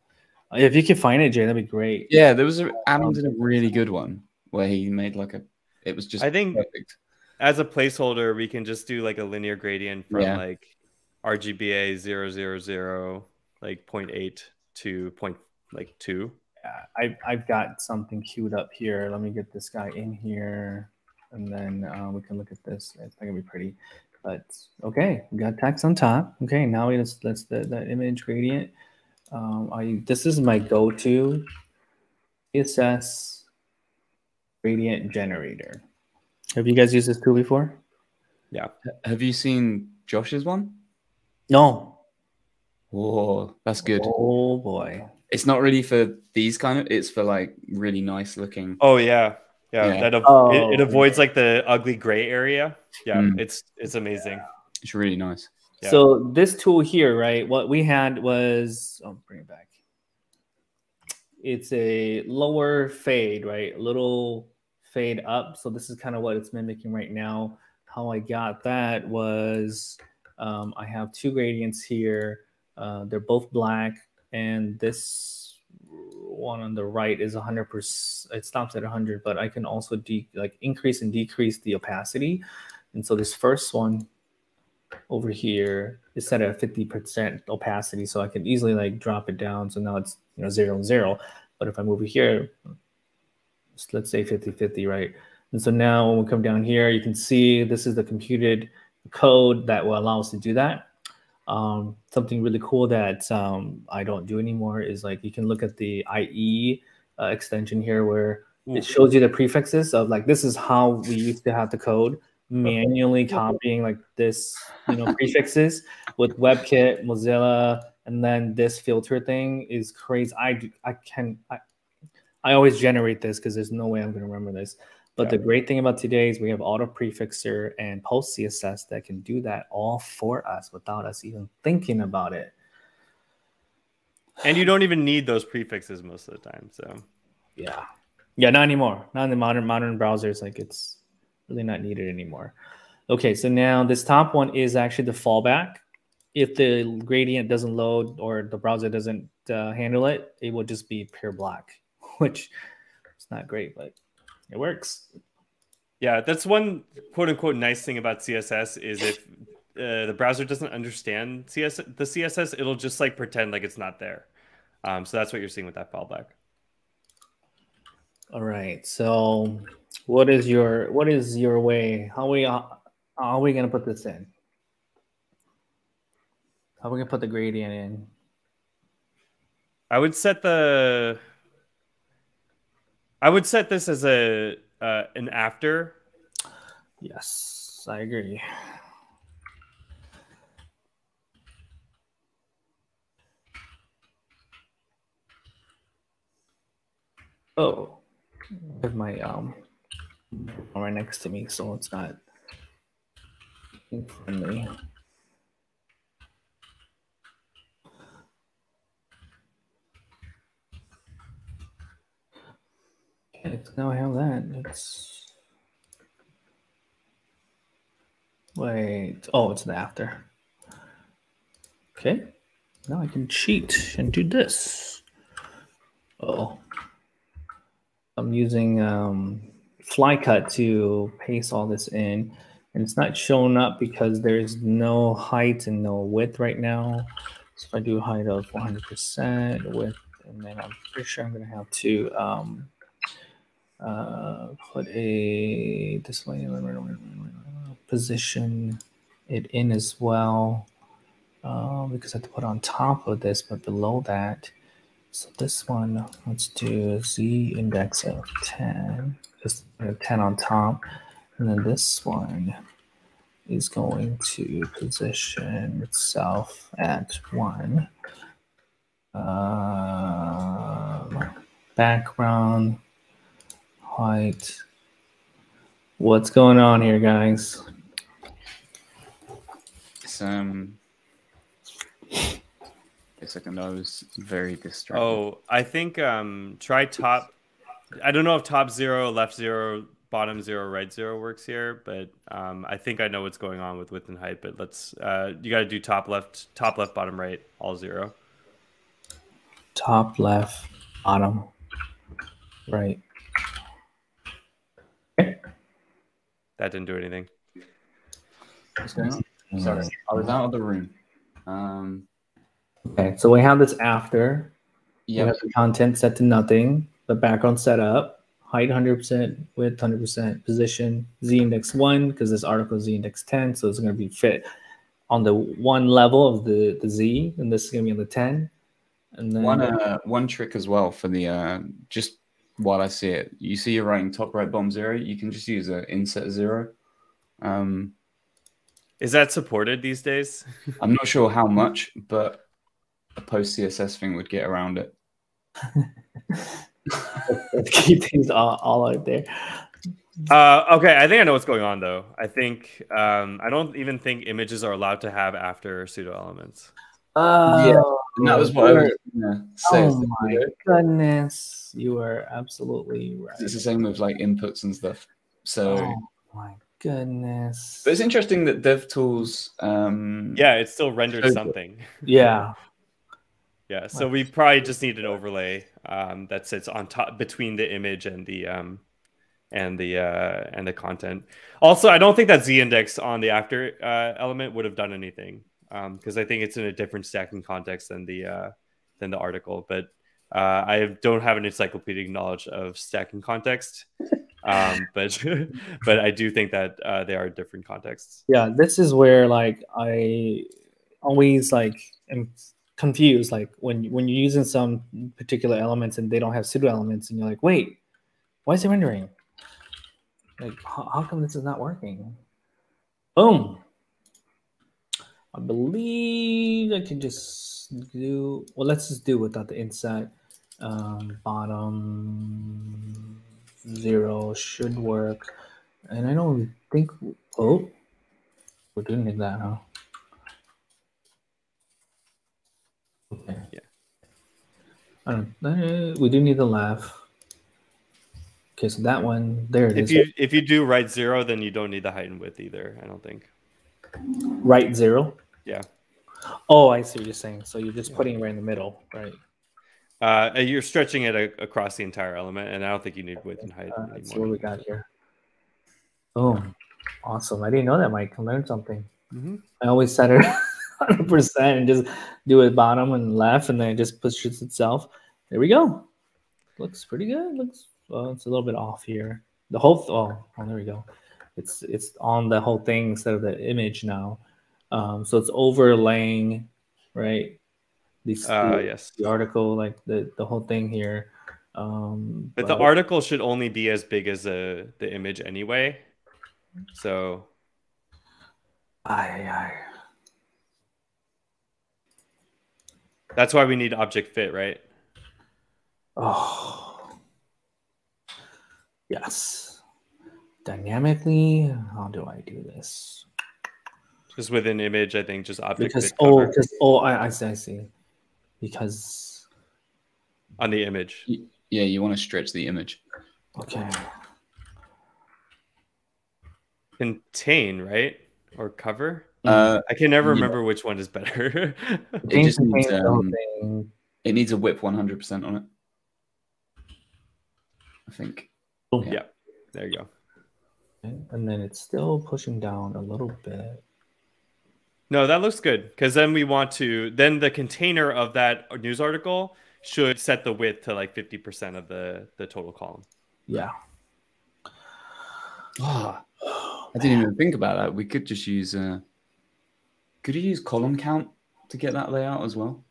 Uh, If you can find it, Jay, that'd be great. Yeah, there was a Adam did a really good one where he made like a. It was just I think perfect. as a placeholder, we can just do like a linear gradient from Yeah. like RGBA 000 like 0.8 to point like two. Yeah, I I've got something queued up here. Let me get this guy in here, and then uh, we can look at this. It's think it'll be pretty. But okay, we got text on top. Okay, now we just let's the, the image gradient. Um, I this is my go-to CSS gradient generator. Have you guys used this tool before? Yeah. Have you seen Josh's one? No. Whoa, that's good. Oh boy. It's not really for these kind of. It's for like really nice looking. Oh yeah. Yeah, Yeah. that av- Oh. it, it avoids like the ugly gray area. Yeah, Mm. it's it's amazing. It's really nice. Yeah. So this tool here, right? What we had was oh, bring it back. It's a lower fade, right? A little fade up. So this is kind of what it's mimicking right now. How I got that was um, I have two gradients here. Uh, they're both black, and this one on the right is 100%. It stops at 100, but I can also de- like increase and decrease the opacity. And so this first one over here is set at 50% opacity so i can easily like drop it down so now it's you know zero and zero but if i move over here let's say 50 50 right and so now when we come down here you can see this is the computed code that will allow us to do that. Um, something really cool that um, I don't do anymore is like you can look at the IE uh, extension here where Ooh. it shows you the prefixes of like this is how we used to have the code manually copying like this, you know, prefixes with WebKit, Mozilla, and then this filter thing is crazy. I I can I, I always generate this because there's no way I'm going to remember this. But yeah. the great thing about today is we have Autoprefixer and PostCSS that can do that all for us without us even thinking about it. And you don't even need those prefixes most of the time. So yeah. Yeah, not anymore. Not in the modern modern browsers. Like it's really not needed anymore. Okay, so now this top one is actually the fallback. If the gradient doesn't load or the browser doesn't uh, handle it, it will just be pure black, [LAUGHS] which is not great, but it works. Yeah, that's one quote unquote nice thing about CSS is if uh, the browser doesn't understand CSS, the CSS, it'll just like pretend like it's not there. Um, so that's what you're seeing with that fallback. All right. So, what is your what is your way? How we how are we gonna put this in? How are we gonna put the gradient in? I would set the I would set this as a uh, an after. Yes, I agree. Oh, I have my um right next to me, so it's not in Okay, now I have that. It's wait. Oh, it's the after. Okay. Now I can cheat and do this. Oh. I'm using um, FlyCut to paste all this in. And it's not showing up because there's no height and no width right now. So if I do height of 100% width, and then I'm pretty sure I'm going to have to um, uh, put a display position it in as well uh, because I have to put on top of this, but below that. So this one, let's do z-index of 10, just 10 on top. And then this one is going to position itself at 1. Uh, background height. What's going on here, guys? It's um a second I was very distracted. Oh, I think um try top I don't know if top zero, left zero, bottom zero, right zero works here, but um I think I know what's going on with width and height, but let's uh you gotta do top left, top left, bottom right, all zero. Top left, bottom right. That didn't do anything. Sorry, I was out of the room. Um, okay, so we have this after. Yeah. We have the content set to nothing, the background set up, height 100%, width 100%, position z-index 1, because this article is z-index 10, so it's going to be fit on the one level of the, the z, and this is going to be on the 10. And then one uh, one trick as well for the uh, just while I see it. You see you're writing top right bottom zero. You can just use a inset zero. Um, Is that supported these days? [LAUGHS] I'm not sure how much, but a PostCSS thing would get around it. Let's [LAUGHS] keep things all, all out there. Uh, okay, I think I know what's going on though. I think um, I don't even think images are allowed to have after pseudo elements. Oh, yeah, and that was what I was gonna say. Oh my goodness, you are absolutely right. It's the same with like inputs and stuff. So, oh my goodness. but it's interesting that DevTools. Um, Yeah, it still renders Okay. something. Yeah, [LAUGHS] Yeah, so we probably just need an overlay um, that sits on top between the image and the um, and the uh, and the content. Also, I don't think that z-index on the after uh, element would have done anything because I think it's in a different stacking context than the uh, than the article. But uh, I don't have an encyclopedic knowledge of stacking context. [LAUGHS] um, but [LAUGHS] but I do think that uh, they are different contexts. Yeah, this is where like I always like am confused. Like when when you're using some particular elements and they don't have pseudo elements, and you're like, wait, why is it rendering? Like, how, how come this is not working? Boom. I believe I can just do, well, let's just do without the inside. Um, bottom zero should work. And I don't think, oh, we do need that, huh? Okay. Yeah. I don't, uh, we do need the left. Okay, so that one, there it If is. you if you do right zero, then you don't need the height and width either. I don't think. right zero. Yeah. Oh, I see what you're saying. So you're just putting it right in the middle, right? Uh, you're stretching it a- across the entire element, and I don't think you need width and height Uh, let's see what we got here. Boom. Awesome. I didn't know that, Mike. I learned something. Mhm. I always set it [LAUGHS] 100% and just do it bottom and left, and then it just pushes itself. There we go. Looks pretty good. Looks, well, it's a little bit off here. The whole, oh, oh, there we go. It's it's on the whole thing instead of the image now. Um, so it's overlaying, right? These, Uh, the, yes. the article, like the, the whole thing here. Um, But the article should only be as big as the the image anyway. So I, aye. that's why we need object fit, right? Oh, yes. Dynamically, how do I do this? Just within image, I think just object Because fit oh, because oh, I, I see, I see. Because on the image. Yeah, you want to stretch the image. okay, Contain, right? Or cover? Uh, I can never Yeah. remember which one is better. [LAUGHS] It just needs, um, it needs a whip 100% on it. I think. Boom. yeah. there you go. and then it's still pushing down a little bit. No, that looks good because then we want to then the container of that news article should set the width to like 50% of the the total column. Yeah. Ah, [SIGHS] I didn't even think about that. We could just use. Uh, could you use column count to get that layout as well?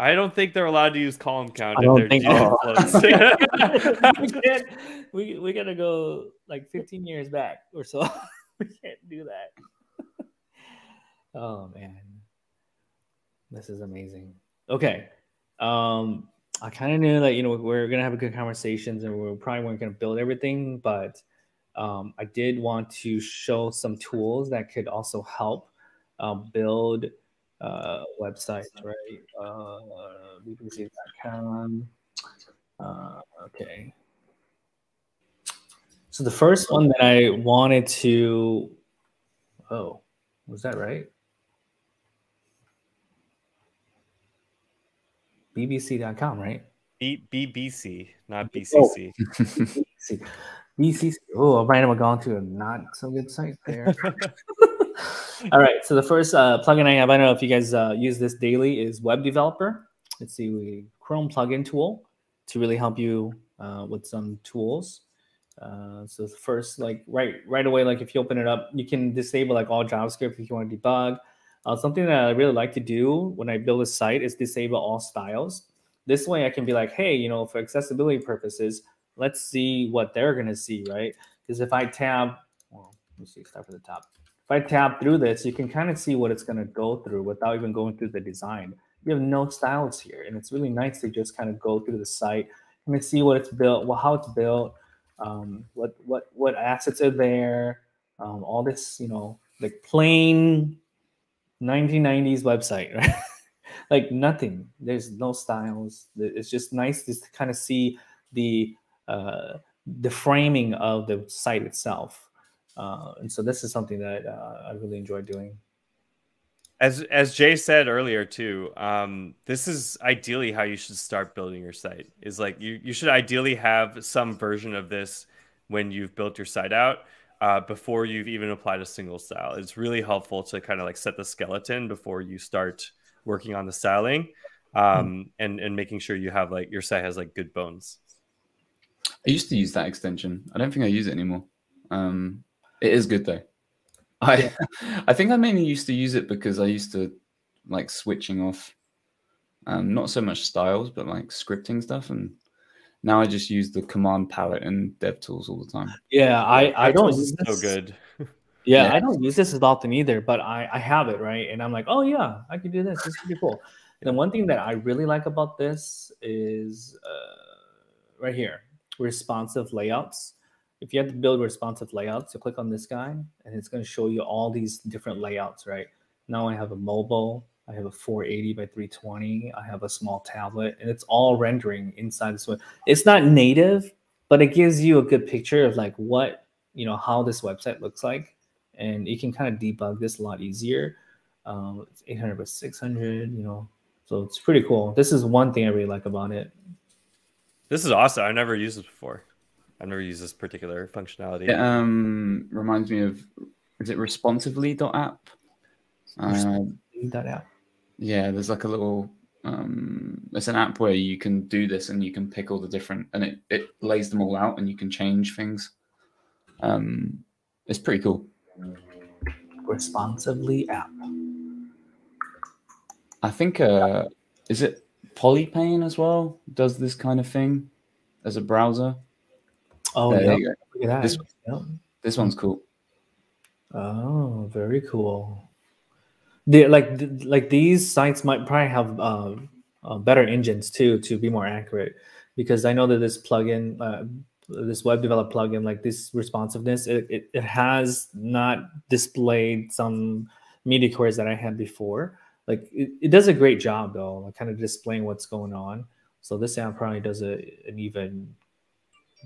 I don't think they're allowed to use column count I if don't they're think so. [LAUGHS] [LAUGHS] we, can't, we we gotta go like 15 years back or so. [LAUGHS] we can't do that. Oh man, this is amazing. Okay, um, I kind of knew that you know we're gonna have a good conversations and we probably weren't gonna build everything, but um, I did want to show some tools that could also help um, build uh, websites, right? Uh. Uh, okay. So the first one that I wanted to, oh, was that right? BBC.com, right? B- BBC, not Oh. BCC. BBC. BCC. Oh, I might have gone to a not so good site there. [LAUGHS] [LAUGHS] All right. So the first uh, plugin I have, I don't know if you guys uh, use this daily, is Web Developer. It's the Chrome plugin tool to really help you uh, with some tools. Uh, so first, like right right away, like if you open it up, you can disable like all JavaScript if you want to debug. Uh, something that I really like to do when I build a site is disable all styles. This way, I can be like, hey, you know, for accessibility purposes, let's see what they're gonna see, right? Because if I tab, well, let me see, start from the top. If I tab through this, you can kind of see what it's gonna go through without even going through the design. You have no styles here, and it's really nice to just kind of go through the site and see what it's built, well, how it's built, um, what what what assets are there, um, all this, you know, like plain 1990s website, [LAUGHS] right? like nothing. There's no styles. It's just nice just to kind of see the uh, the framing of the site itself. Uh, and so this is something that uh, I really enjoy doing. As as Jay said earlier too, um, this is ideally how you should start building your site. Is like you you should ideally have some version of this when you've built your site out uh, before you've even applied a single style. It's really helpful to kind of like set the skeleton before you start working on the styling, um, and and making sure you have like your site has like good bones. I used to use that extension. I don't think I use it anymore. Um, it is good though. I [LAUGHS] I think I mainly used to use it because I used to like switching off, um, not so much styles, but like scripting stuff, and now I just use the command palette and DevTools all the time. Yeah, I I don't use is so good. [LAUGHS] Yeah, Yeah. I don't use this as often either, but I, I have it, right? And I'm like, oh yeah, I can do this. This is pretty cool. And then one thing that I really like about this is uh, right here, responsive layouts. If you have to build responsive layouts, you click on this guy and it's going to show you all these different layouts, right? Now I have a mobile, I have a 480 by 320, I have a small tablet, and it's all rendering inside this one. It's not native, but it gives you a good picture of like what, you know, how this website looks like and you can kind of debug this a lot easier. Um, it's 800 by 600, you know, so it's pretty cool. This is one thing I really like about it. This is awesome. I've never used this before. I've never used this particular functionality. It um reminds me of is it responsively.app? Uh, Leave that out. Yeah, there's like a little um it's an app where you can do this and you can pick all the different and it, it lays them all out and you can change things. Um it's pretty cool. Responsively app. I think uh is it Polypane as well does this kind of thing as a browser. Oh, There yeah. you go. Look at that. This- Yep. This one's cool. Oh, very cool. The like th- like these sites might probably have uh, uh, better engines too to be more accurate because I know that this plugin, uh, this web develop plugin, like this responsiveness, it, it, it has not displayed some media queries that I had before. Like it, it does a great job though, like kind of displaying what's going on. So this app probably does a, an even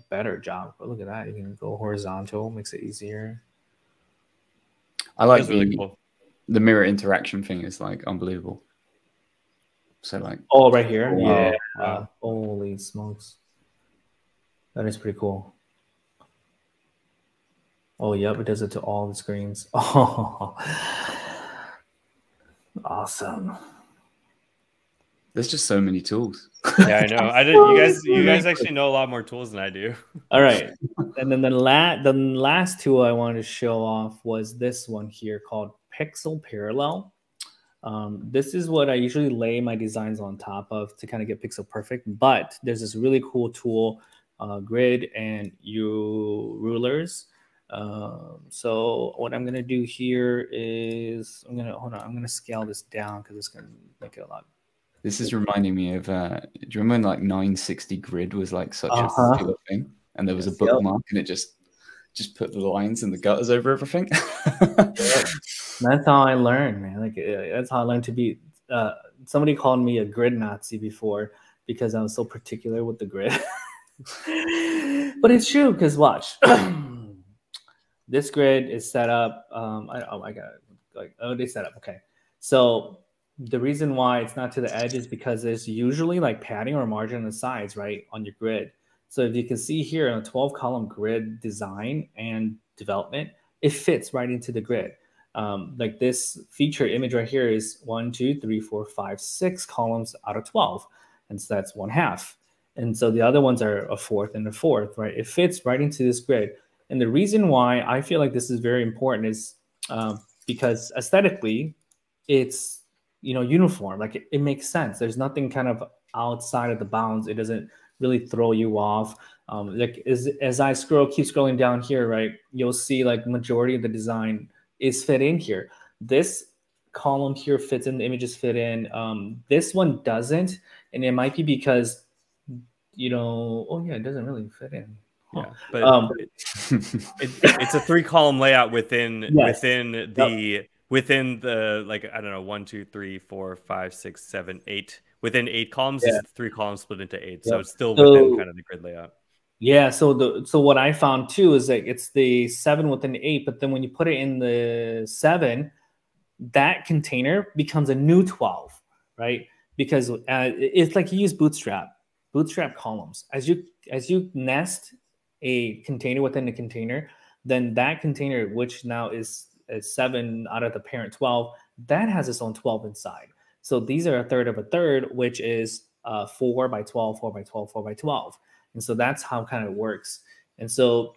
better job. But look at that, you can go horizontal, makes it easier. I like That's really cool. The mirror interaction thing is like unbelievable. So like Oh, right here. Wow. Yeah. Wow. Holy smokes. That is pretty cool. Oh, yep. It does it to all the screens. Oh, [LAUGHS] awesome. there's just so many tools. [LAUGHS] Yeah, I know. I did. You guys, you guys actually know a lot more tools than I do. [LAUGHS] All right. and then the, la- the last tool I wanted to show off was this one here called Pixel Parallel. Um, this is what I usually lay my designs on top of to kind of get pixel perfect. But there's this really cool tool, uh, grid and U rulers. Um, so what I'm gonna do here is I'm gonna hold on. I'm gonna scale this down because it's gonna make it a lot. This is reminding me of uh do you remember when like 960 grid was like such Uh-huh. a popular thing? And there was a Yes, yep. bookmark and it just just put the lines and the gutters over everything. [LAUGHS] That's how I learned, man. Like uh, that's how I learned to be. Uh, somebody called me a grid Nazi before because I was so particular with the grid. [LAUGHS] but it's true because watch, [CLEARS THROAT] this grid is set up. Um, I, oh my god, like oh they set up. Okay, so the reason why it's not to the edge is because there's usually like padding or margin on the sides, right, on your grid. So if you can see here in a 12 column grid design and development, it fits right into the grid. Um, like this feature image right here is one, two, three, four, five, six columns out of 12. And so that's one half. And so the other ones are a fourth and a fourth, right? It fits right into this grid. And the reason why I feel like this is very important is um, because aesthetically, it's you know uniform. Like it, it makes sense. There's nothing kind of outside of the bounds. It doesn't really throw you off. Um, like as as I scroll, keep scrolling down here, right? You'll see like majority of the design is fit in here. This column here fits in. The images fit in. Um, this one doesn't, and it might be because you know. Oh yeah, it doesn't really fit in. Huh. Yeah, but Um, it, [LAUGHS] it, it's a three column layout within Yes. within the within the like I don't know one two three four five six seven eight within eight columns. Yeah. Three columns split into eight, so it's still So- within kind of the grid layout. Yeah, so the so what I found too is that it's the seven with an eight, but then when you put it in the seven, that container becomes a new 12, right? Because uh, it's like you use Bootstrap, Bootstrap columns. As you as you nest a container within a container, then that container, which now is, is seven out of the parent 12, that has its own 12 inside. So these are a third of a third, which is uh, four by 12, four by 12, four by 12. And so that's how kind of works. And so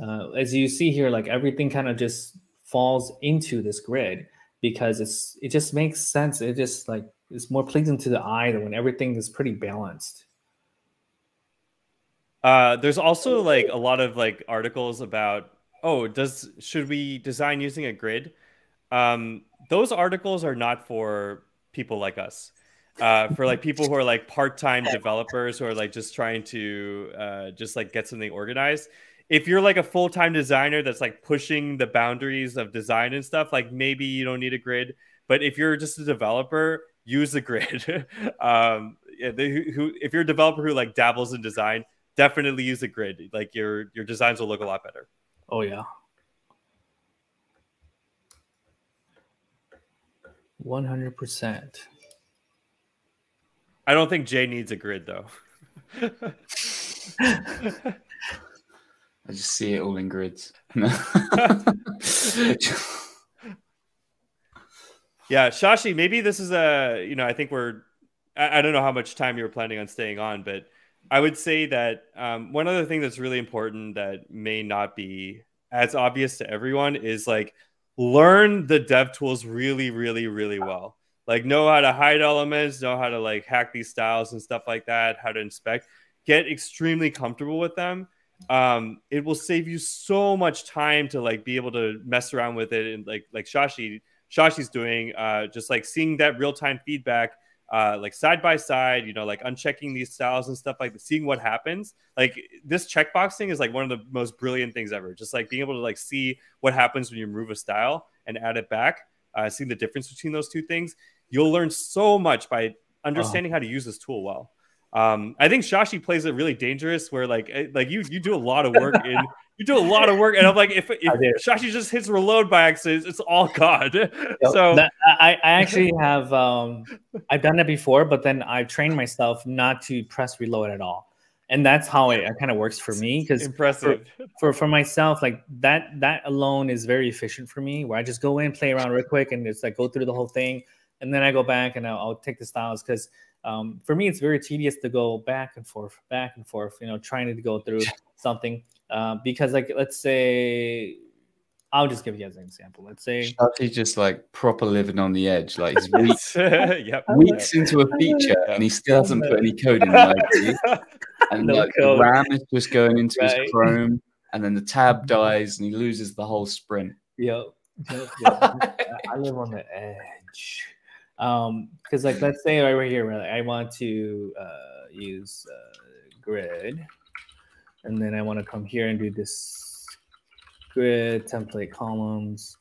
uh, as you see here, like everything kind of just falls into this grid because it's it just makes sense. It just like it's more pleasing to the eye when everything is pretty balanced. Uh, there's also like a lot of like articles about oh does should we design using a grid um, those articles are not for people like us uh, for like people who are like part-time developers who are like just trying to uh, just like get something organized. If you're like a full-time designer that's like pushing the boundaries of design and stuff like maybe you don't need a grid but if you're just a developer use a grid. [LAUGHS] Um, yeah, they, who, if you're a developer who like dabbles in design definitely use a grid. Like your your designs will look a lot better. Oh yeah. 100% I don't think Jay needs a grid though. [LAUGHS] I just see it all in grids. [LAUGHS] yeah, Shashi, maybe this is a, you know, I think we're, I, I, don't know how much time you're planning on staying on, but I would say that um, one other thing that's really important that may not be as obvious to everyone is like learn the dev tools really, really, really well like know how to hide elements, know how to like hack these styles and stuff like that, how to inspect, get extremely comfortable with them. Um, it will save you so much time to like be able to mess around with it and like like Shashi Shashi's doing, uh, just like seeing that real time feedback, uh, like side by side, you know, like unchecking these styles and stuff like seeing what happens. Like this checkboxing is like one of the most brilliant things ever. Just like being able to like see what happens when you remove a style and add it back, uh, seeing the difference between those two things you'll learn so much by understanding how to use this tool well. Um, I think Shashi plays it really dangerous where like eh, like you you do a lot of work in you do a lot of work and I'm like if, if Shashi just hits reload by accident it's all God. [LAUGHS] so that, I, I actually have um I've done it before but then I've trained myself not to press reload at all. And that's how it, it kind of works for me because impressive. for, for, for myself like that that alone is very efficient for me where I just go in play around real quick and it's like go through the whole thing and then I go back and I'll, I'll take the styles because um, for me it's very tedious to go back and forth, back and forth. You know, trying to go through something uh, because like let's say I'll just give you as an example. Let's say he's just like proper living on the edge, like he's [LAUGHS] weeks, [LAUGHS] yep. weeks into a [LAUGHS] feature and he still hasn't put any code in the and no like code. the RAM is just going into right. his Chrome, and then the tab dies and he loses the whole sprint. Yep. yep, yep. I live on the edge um because like let's say right here right, i want to uh, use uh, grid. And then i want to come here and do this grid template columns.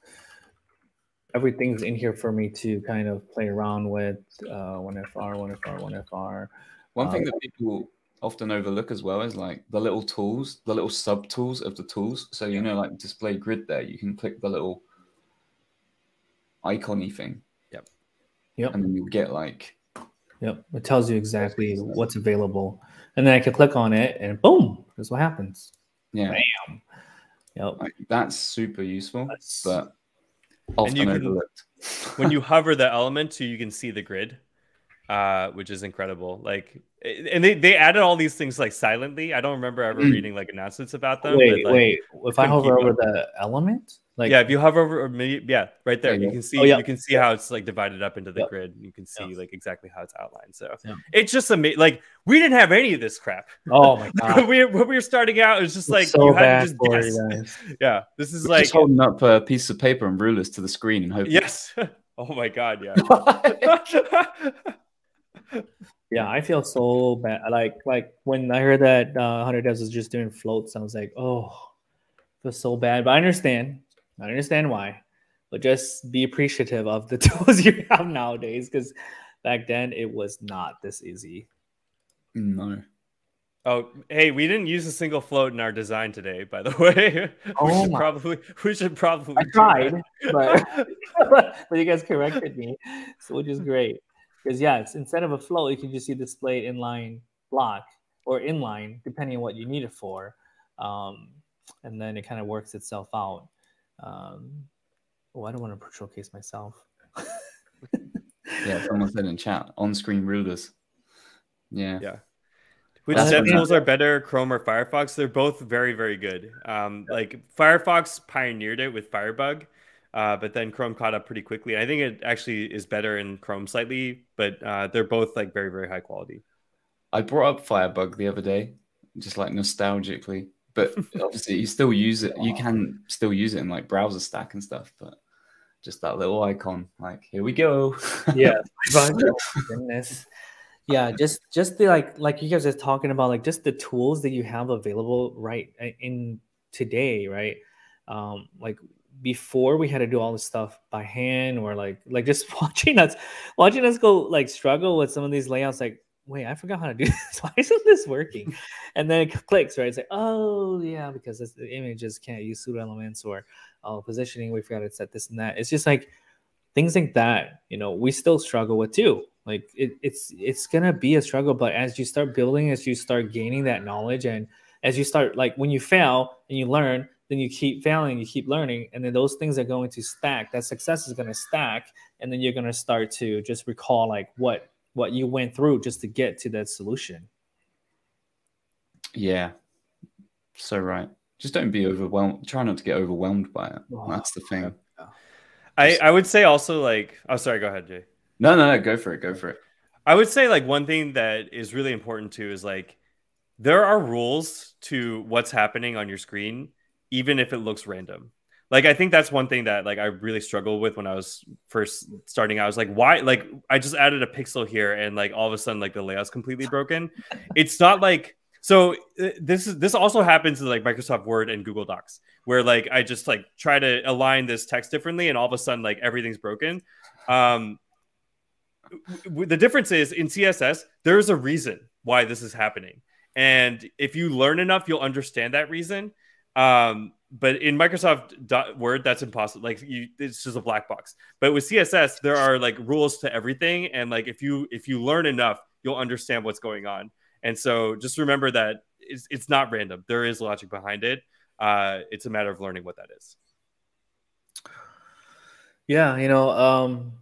Everything's in here for me to kind of play around with uh, 1fr 1fr 1fr one thing um, that people often overlook as well is like the little tools the little sub tools of the tools. So you know like display grid there you can click the little icony thing Yep. And then you get like. Yep. It tells you exactly what's available. And then I can click on it and boom, that's what happens. Yeah. Bam. Yep. Like, that's super useful, that's... but often and you can, [LAUGHS] when you [LAUGHS] hover the element, so you can see the grid, uh, which is incredible. Like, and they, they added all these things like silently. I don't remember ever mm. reading like announcements about them. Wait, but, like, wait. If I hover over the element, like yeah, if you hover over, me, yeah, right there, you can see oh, yeah. you can see how it's like divided up into the yep. grid. You can see yep. like exactly how it's outlined. So yep. it's just amazing. Like we didn't have any of this crap. Oh my [LAUGHS] god, we when we were starting out, it was just like so you had to just guess. [LAUGHS] yeah, this is we're like just holding up a piece of paper and rulers to the screen and hoping. Yes. [LAUGHS] oh my god, yeah. yeah, I feel so bad. Like like when I heard that uh, Hundred Devs was just doing floats, I was like, oh, I feel so bad. But I understand I understand why, but just be appreciative of the [LAUGHS] tools you have nowadays because back then it was not this easy. No. Oh, hey, we didn't use a single float in our design today, by the [LAUGHS] way. Oh we should my. probably we should probably I tried, but, [LAUGHS] but you guys corrected me, so which is great. Because yeah, it's instead of a float, you can just see displayed inline block or inline, depending on what you need it for. Um, and then it kind of works itself out. Um, oh, I don't want to showcase myself. [LAUGHS] yeah, someone said in chat on screen rulers. Yeah. Yeah. Which That's dev tools are better, Chrome or Firefox? They're both very, very good. Um, Like Firefox pioneered it with Firebug, uh, but then Chrome caught up pretty quickly. I think it actually is better in Chrome slightly, but uh, they're both like very, very high quality. I brought up Firebug the other day, just like nostalgically, but [LAUGHS] obviously you still use it. You can still use it in like BrowserStack and stuff, but just that little icon, like here we go. [LAUGHS] yeah goodness yeah just just the like like you guys are talking about like just the tools that you have available right in today right um like before we had to do all this stuff by hand or like like just [LAUGHS] watching us watching us go like struggle with some of these layouts like wait i forgot how to do [LAUGHS] this. Why isn't this working? And then it clicks right? It's like oh yeah because this, the images can't use pseudo elements or uh, positioning. We forgot to set this and that. It's just like things like that you know we still struggle with too. Like it, it's it's gonna be a struggle but as you start building as you start gaining that knowledge and as you start like when you fail and you learn then you keep failing you keep learning and then those things are going to stack that success is going to stack and then you're going to start to just recall like what what you went through just to get to that solution yeah, so right. Just don't be overwhelmed. Try not to get overwhelmed by it. Oh, That's the thing. I, I would say also like, oh, sorry, go ahead, Jay. No, no, no. Go for it. Go for it. I would say like one thing that is really important too is like there are rules to what's happening on your screen, even if it looks random. Like I think that's one thing that like I really struggled with when I was first starting out. I was like, why? Like I just added a pixel here, and like all of a sudden, like the layout's completely broken. it's not like so. uh, This is this also happens in like Microsoft Word and Google Docs, where like I just like try to align this text differently, and all of a sudden, like everything's broken. Um, the difference is in css there's a reason why this is happening and if you learn enough you'll understand that reason um, but in microsoft word that's impossible. Like you it's just a black box. But with css there are like rules to everything. And like if you if you learn enough you'll understand what's going on. And so just remember that it's, it's not random. There is logic behind it. Uh, it's a matter of learning what that is. Yeah, you know, um,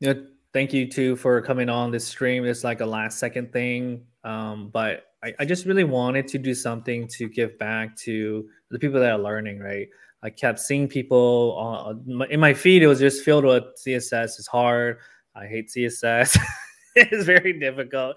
you know, thank you too for coming on this stream. It's like a last second thing, um, but I, I just really wanted to do something to give back to the people that are learning. Right, I kept seeing people on, in my feed. It was just filled with CSS is hard. I hate CSS. [LAUGHS] it's very difficult,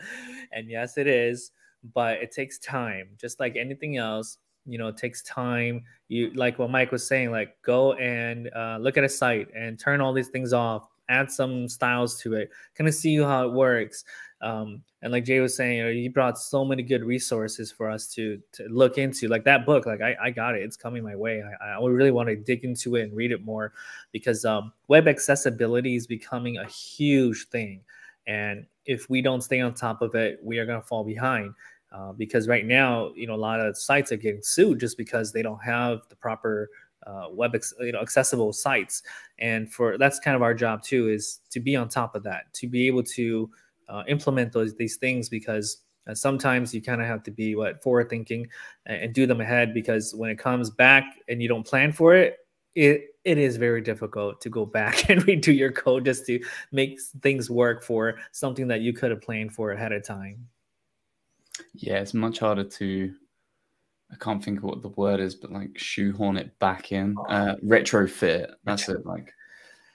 and yes, it is. But it takes time, just like anything else you know it takes time you like what mike was saying like go and uh, look at a site and turn all these things off add some styles to it kind of see how it works um, and like jay was saying you, know, brought so many good resources for us to to look into. Like that book like i, I got it. It's coming my way. I, I really want to dig into it and read it more because um, web accessibility is becoming a huge thing. And if we don't stay on top of it we are going to fall behind. Uh, because right now, you know, a lot of sites are getting sued just because they don't have the proper uh, web, ex- you know, accessible sites. And for that's kind of our job too, is to be on top of that, to be able to uh, implement those these things because uh, sometimes you kind of have to be what forward thinking and, and do them ahead because when it comes back and you don't plan for it, it it is very difficult to go back [LAUGHS] and redo your code just to make things work for something that you could have planned for ahead of time. Yeah, it's much harder to. I can't think of what the word is, but like shoehorn it back in, uh, retrofit. That's it. Like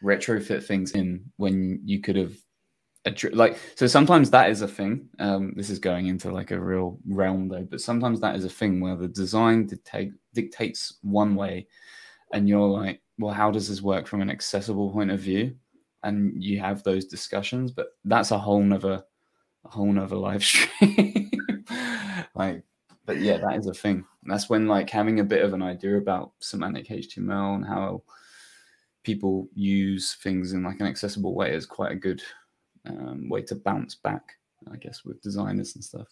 retrofit things in when you could have, like. So sometimes that is a thing. Um, this is going into like a real realm though, but sometimes that is a thing where the design dictate dictates one way, and you're like, well, how does this work from an accessible point of view? And you have those discussions, but that's a whole nother, a whole nother live [LAUGHS] stream. like but yeah that is a thing that's when like having a bit of an idea about semantic html and how people use things in like an accessible way is quite a good um, way to bounce back i guess with designers and stuff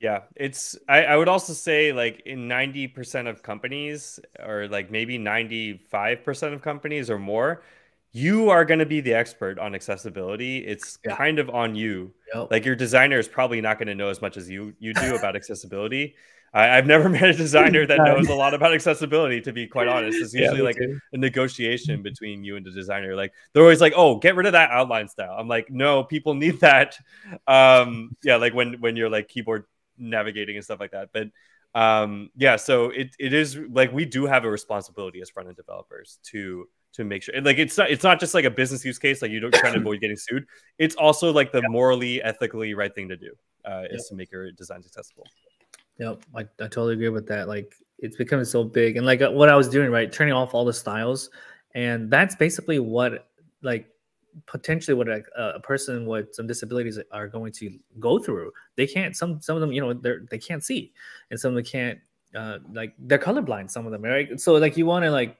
Yeah, it's. I, I would also say like in ninety percent of companies, or like maybe ninety five percent of companies or more, you are going to be the expert on accessibility. It's Yeah. kind of on you. Yep. Like your designer is probably not going to know as much as you you do about accessibility. I, I've never [LAUGHS] met a designer that knows a lot about accessibility. To be quite honest, it's [LAUGHS] usually like a negotiation between you and the designer. Like they're always like, "Oh, get rid of that outline style." I'm like, "No, people need that." Um, yeah, like when when you're like keyboard navigating and stuff like that. But um, yeah, so it, it is like we do have a responsibility as front end developers to to make sure like it's not it's not just like a business use case like you don't try to [COUGHS] avoid getting sued. It's also like the morally, ethically right thing to do uh, is to make your design accessible. Yep, I, I totally agree with that. Like it's becoming so big, and like uh, what I was doing, right, turning off all the styles, and that's basically what like potentially what a, a person with some disabilities are going to go through. They can't some some of them, you know, they're they can't see, and some of them can't uh, like they're colorblind. Some of them, right? So like you want to like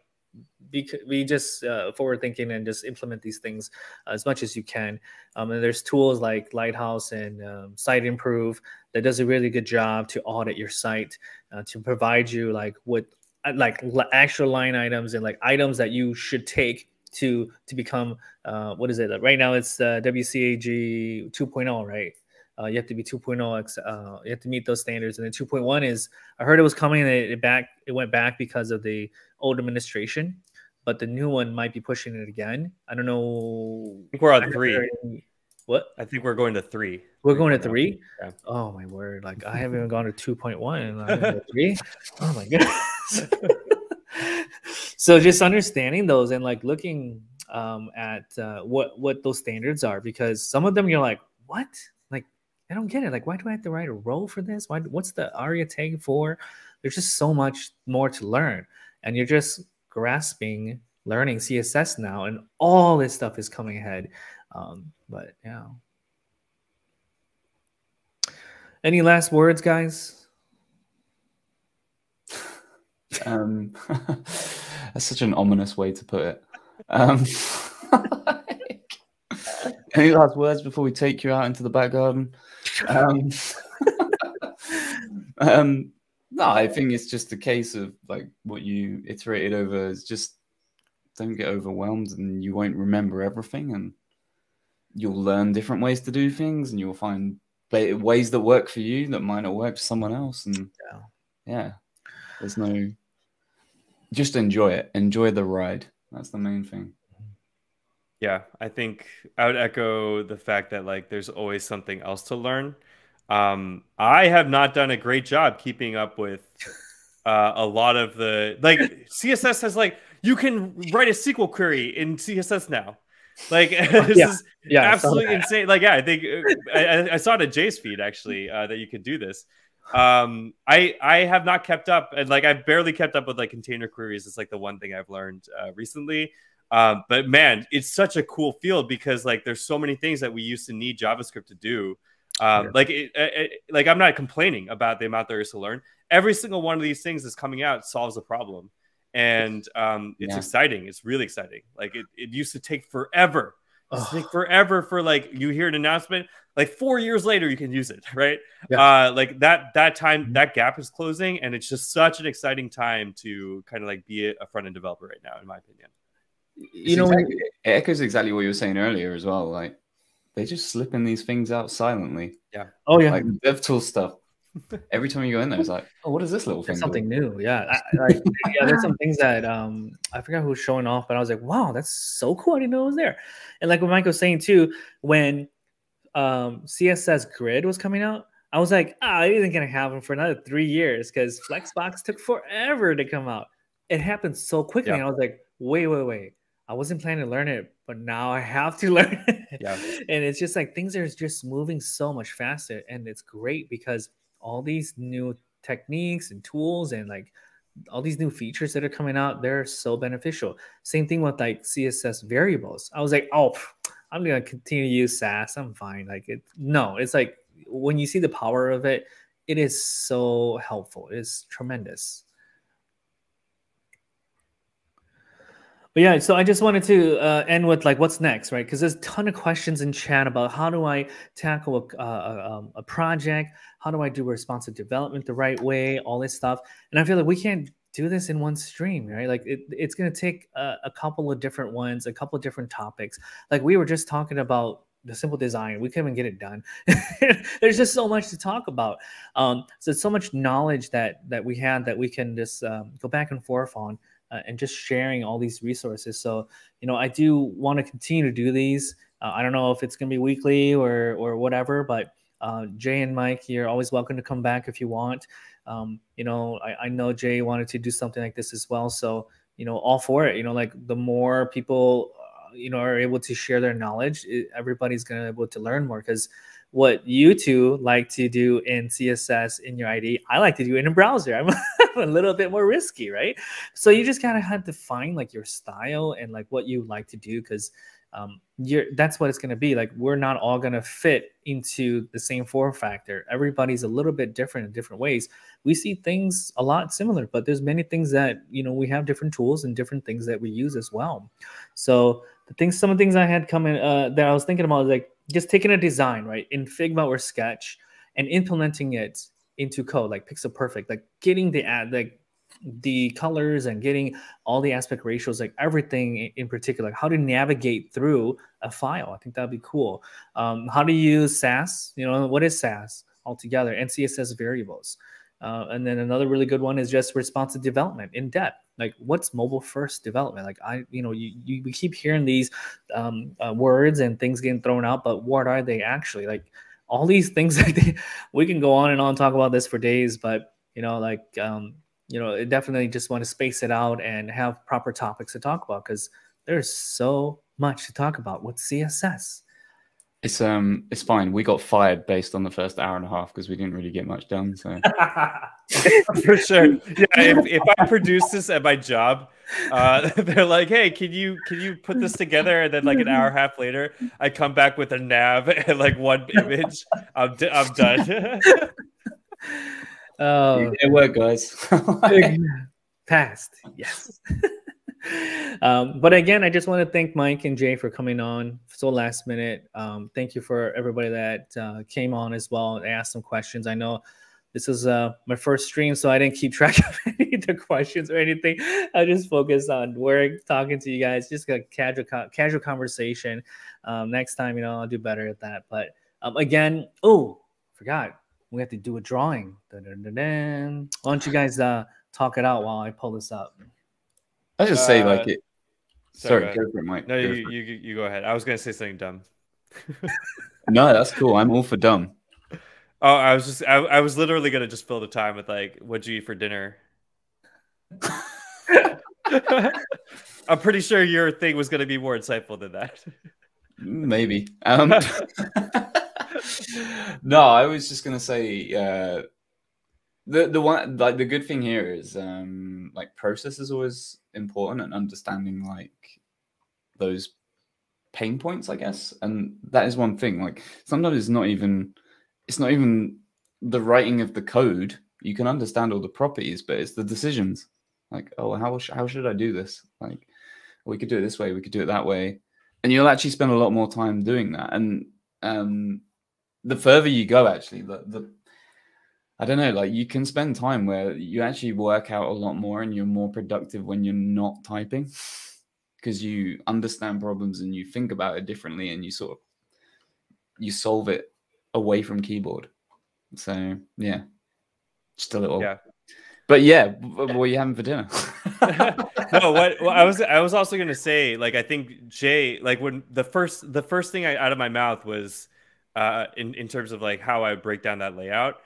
be, be just uh, forward thinking and just implement these things as much as you can. Um, and there's tools like Lighthouse and um, Siteimprove that does a really good job to audit your site uh, to provide you like what uh, like actual line items and like items that you should take to to become uh, what is it? Right now it's uh, WCAG 2.0 right? Uh, you have to be 2.0 uh, you have to meet those standards. And then 2.1 is I heard it was coming and it, it back it went back because of the old administration but the new one might be pushing it again. I don't know. I think we're on three. What? I think we're going to three. We're going to three? Yeah. oh my word. Like I haven't even gone to 2.1 and I'm three. [LAUGHS] Oh my goodness. [LAUGHS] So just understanding those and like looking um, at uh, what what those standards are because some of them you're like what? Like I don't get it. Like why do I have to write a role for this? Why what's the aria tag for? There's just so much more to learn and you're just grasping learning css now and all this stuff is coming ahead um, but yeah any last words guys um [LAUGHS] That's such an ominous way to put it. Um, [LAUGHS] any last words before we take you out into the back garden? Um, [LAUGHS] um, no, I think it's just a case of like what you iterated over is just don't get overwhelmed and you won't remember everything and you'll learn different ways to do things and you'll find ways that work for you that might not work for someone else and yeah, yeah there's no just enjoy it. Enjoy the ride. That's the main thing. Yeah, I think I would echo the fact that like there's always something else to learn. Um, I have not done a great job keeping up with uh, a lot of the like CSS has like you can write a SQL query in CSS now. Like [LAUGHS] this yeah, is yeah, absolutely insane. Like yeah, I think uh, I, I saw it at Jay's feed actually uh, that you could do this um i i have not kept up and like i've barely kept up with like container queries it's like the one thing i've learned uh, recently um but man it's such a cool field because like there's so many things that we used to need javascript to do um yeah. like it, it, like i'm not complaining about the amount there is to learn. Every single one of these things that's coming out solves a problem. And um it's yeah. exciting. It's really exciting. Like it, it used to take forever. It's like forever for like you hear an announcement like four years later you can use it [LAUGHS] right? Yeah. uh like that that time mm-hmm. that gap is closing and it's just such an exciting time to kind of like be a front end developer right now in my opinion. You know exactly, it echoes exactly what you were saying earlier as well like they just slipping these things out silently yeah oh yeah like dev tool stuff [LAUGHS] every time you go in there, it's like, oh, what is this little thing? Something new, yeah. I, like, [LAUGHS] yeah, there's some things that um I forgot who was showing off, but I was like, wow, that's so cool. I didn't know it was there. And like what Mike was saying too, when um CSS Grid was coming out, I was like, ah, oh, it isn't gonna happen for another three years because Flexbox took forever to come out. It happened so quickly, yeah. I was like, wait, wait, wait. I wasn't planning to learn it, but now I have to [LAUGHS] learn it. Yeah. [LAUGHS] and it's just like things are just moving so much faster, and it's great because all these new techniques and tools and like all these new features that are coming out they're so beneficial. Same thing with like css variables. I was like oh i'm gonna continue to use sass i'm fine. Like it no it's like when you see the power of it it is so helpful. It's tremendous but yeah, so I just wanted to uh, end with like what's next, right? Because there's a ton of questions in chat about how do I tackle a, a, um, a, project, how do I do responsive development the right way, all this stuff, and I feel like we can't do this in one stream, right? Like it, it's going to take a, a couple of different ones, a couple of different topics. Like we were just talking about the simple design. We couldn't even get it done. [LAUGHS] There's just so much to talk about. Um, so so much knowledge that that we had that we can just um, go back and forth on uh, and just sharing all these resources. So, you know, I do want to continue to do these. Uh, I don't know if it's going to be weekly or or whatever, but Uh, Jay and Mike, you're always welcome to come back if you want. Um, you know, I, I know Jay wanted to do something like this as well. So, you know, all for it. You know, like the more people, uh, you know, are able to share their knowledge, it, everybody's going to be able to learn more because what you two like to do in CSS in your IDE, I like to do in a browser. I'm [LAUGHS] [LAUGHS] a little bit more risky, right? So you just kind of have to find like your style and like what you like to do because um, you're that's what it's going to be. Like we're not all going to fit into the same form factor. Everybody's a little bit different in different ways. We see things a lot similar but there's many things that you know we have different tools and different things that we use as well. So the things some of the things i had coming uh, that i was thinking about is like just taking a design right in figma or sketch and implementing it into code like pixel perfect like getting the ad like the colors and getting all the aspect ratios, like everything in particular, how to navigate through a file. I think that'd be cool. Um, how to use Sass, you know, what is Sass altogether and CSS variables. Uh, and then another really good one is just responsive development in depth. Like what's mobile first development? Like I, you know, you, you we keep hearing these um, uh, words and things getting thrown out, but what are they actually? Like all these things [LAUGHS] that they, we can go on and on talk about this for days, but you know, like um, you know, definitely just want to space it out and have proper topics to talk about because there's so much to talk about with CSS. It's um, it's fine. We got fired based on the first hour and a half because we didn't really get much done. So [LAUGHS] for sure, yeah. If, if I produce this at my job, uh, [LAUGHS] they're like, "Hey, can you can you put this together?" And then like an hour and a half later, I come back with a nav [LAUGHS] and like one image. I'm d- I'm done. [LAUGHS] Oh, it worked, guys. Passed. Yes. um, but again, I just want to thank Mike and Jay for coming on so last minute. Um, thank you for everybody that uh, came on as well and asked some questions. I know this is uh, my first stream, so I didn't keep track [LAUGHS] of any of the questions or anything. I just focused on work, talking to you guys, just a casual casual conversation. Um, next time, you know, I'll do better at that. But um, again, oh, forgot we have to do a drawing. Dun, dun, dun, Why don't you guys uh, talk it out while I pull this up? I just say like uh, it. Sorry, sorry go for it, Mike. No, you, you you go ahead. I was gonna say something dumb. [LAUGHS] no, that's cool. I'm all for dumb. Oh, I was just I, I was literally gonna just fill the time with like, what'd you eat for dinner? [LAUGHS] I'm pretty sure your thing was gonna be more insightful than that. Maybe. Um, [LAUGHS] no, I was just gonna say uh, the the one like the good thing here is um, like process is always important and understanding like those pain points, I guess, and that is one thing. Like sometimes it's not even it's not even the writing of the code. You can understand all the properties, but it's the decisions. Like, oh, how how should I do this? Like, we could do it this way, we could do it that way, and you'll actually spend a lot more time doing that. And um, the further you go, actually, the, the I don't know, like you can spend time where you actually work out a lot more and you're more productive when you're not typing because you understand problems and you think about it differently and you sort of you solve it away from keyboard. So yeah, just a little. Yeah. But yeah, what are you having for dinner? [LAUGHS] [LAUGHS] no, what well, I was I was also gonna say, like I think Jay, like when the first the first thing I, out of my mouth was uh, in in terms of like how I break down that layout,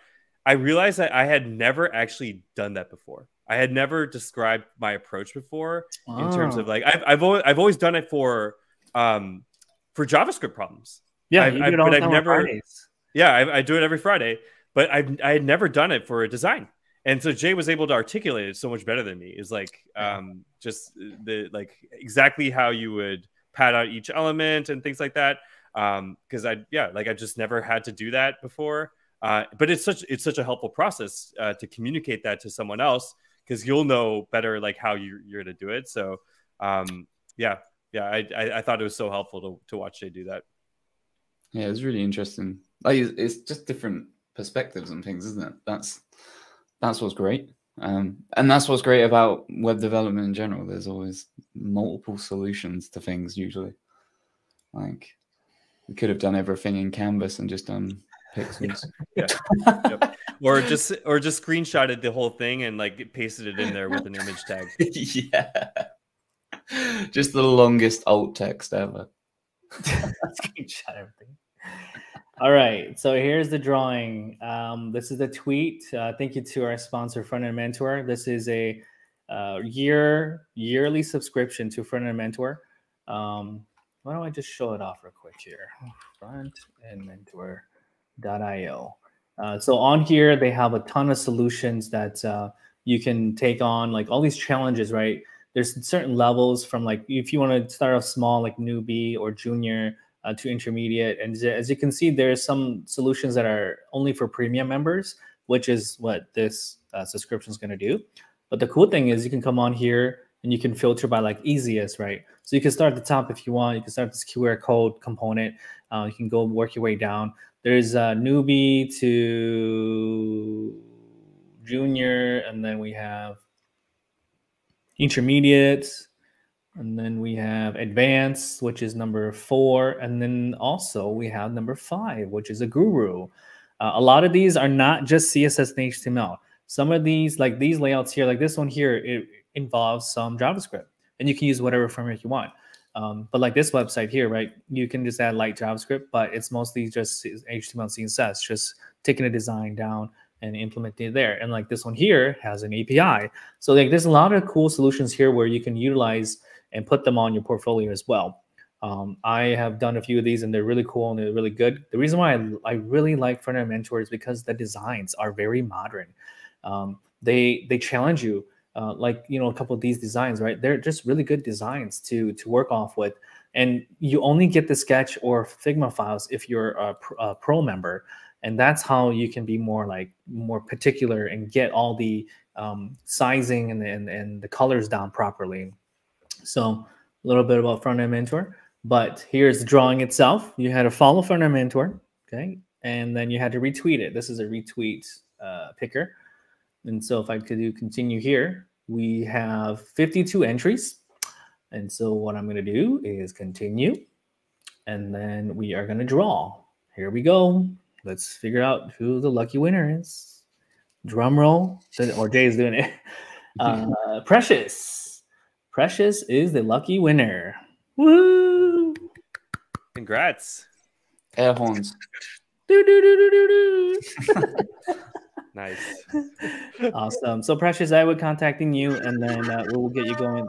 I realized that I had never actually done that before. I had never described my approach before oh. in terms of like I've I've always, I've always done it for um for JavaScript problems. Yeah, I've, I've, but I've never. Yeah, I, I, do it every Friday, but I've I had never done it for a design. And so Jay was able to articulate it so much better than me. Is like um, just the like exactly how you would pad out each element and things like that. Um because i yeah like i just never had to do that before. Uh but it's such it's such a helpful process uh, to communicate that to someone else because you'll know better like how you're, you're to do it. So um yeah yeah I, I, I thought it was so helpful to to watch Jay do that. Yeah it was really interesting like it's just different perspectives and things isn't it that's that's what's great um, and that's what's great about web development in general there's always multiple solutions to things usually like we could have done everything in Canvas and just done pixels. [LAUGHS] yeah. Yep. [LAUGHS] Or just or just screenshotted the whole thing and like pasted it in there with an image tag. [LAUGHS] yeah. Just the longest alt text ever. Screenshot everything. All right. So here's the drawing. Um, this is the tweet. Uh, thank you to our sponsor, Front End Mentor. This is a uh, year yearly subscription to Front End Mentor. Um, why don't I just show it off real quick here? Front End Mentor.io. Uh, so on here, they have a ton of solutions that uh, you can take on, like all these challenges, right? There's certain levels from like if you want to start off small, like newbie or junior uh, to intermediate. And as you can see, there's some solutions that are only for premium members, which is what this uh, subscription is going to do. But the cool thing is you can come on here and you can filter by like easiest, right? So you can start at the top if you want. You can start this QR code component. Uh, you can go work your way down. There's a newbie to junior, and then we have intermediate, and then we have advanced, which is number four, and then also we have number five, which is a guru. Uh, a lot of these are not just CSS and HTML. Some of these, like these layouts here, like this one here, it involves some JavaScript, and you can use whatever framework you want. Um, but like this website here, right? You can just add light JavaScript, but it's mostly just HTML, and CSS, just taking a design down and implementing it there. And like this one here has an API. So like there's a lot of cool solutions here where you can utilize and put them on your portfolio as well. Um, I have done a few of these and they're really cool and they're really good. The reason why I, I really like front end mentor is because the designs are very modern. Um, they they challenge you uh, like you know a couple of these designs right they're just really good designs to to work off with and you only get the sketch or figma files if you're a, a pro member and that's how you can be more like more particular and get all the um, sizing and, and and the colors down properly so a little bit about front end mentor but here's the drawing itself you had to follow front end mentor okay and then you had to retweet it this is a retweet uh, picker and so if I could do continue here, we have 52 entries. And so what I'm going to do is continue. And then we are going to draw. Here we go. Let's figure out who the lucky winner is. Drum roll. Or Jay is doing it. [LAUGHS] Uh, Precious. Precious is the lucky winner. Woo! Congrats. Air horns. Do, do, do, do, do. [LAUGHS] Nice. awesome. So Precious, I would contacting you, and then uh, we'll get you going.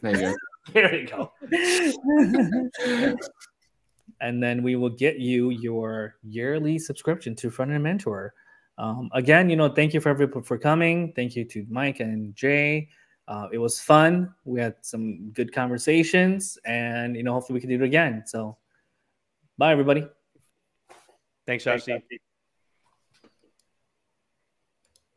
There you go. There you go. [LAUGHS] and then we will get you your yearly subscription to Front End Mentor. Um, again, you know, thank you for everyone for coming. Thank you to Mike and Jay. Uh, it was fun. We had some good conversations, and you know, hopefully we can do it again. So, bye, everybody. Thanks, Shashi. Thanks,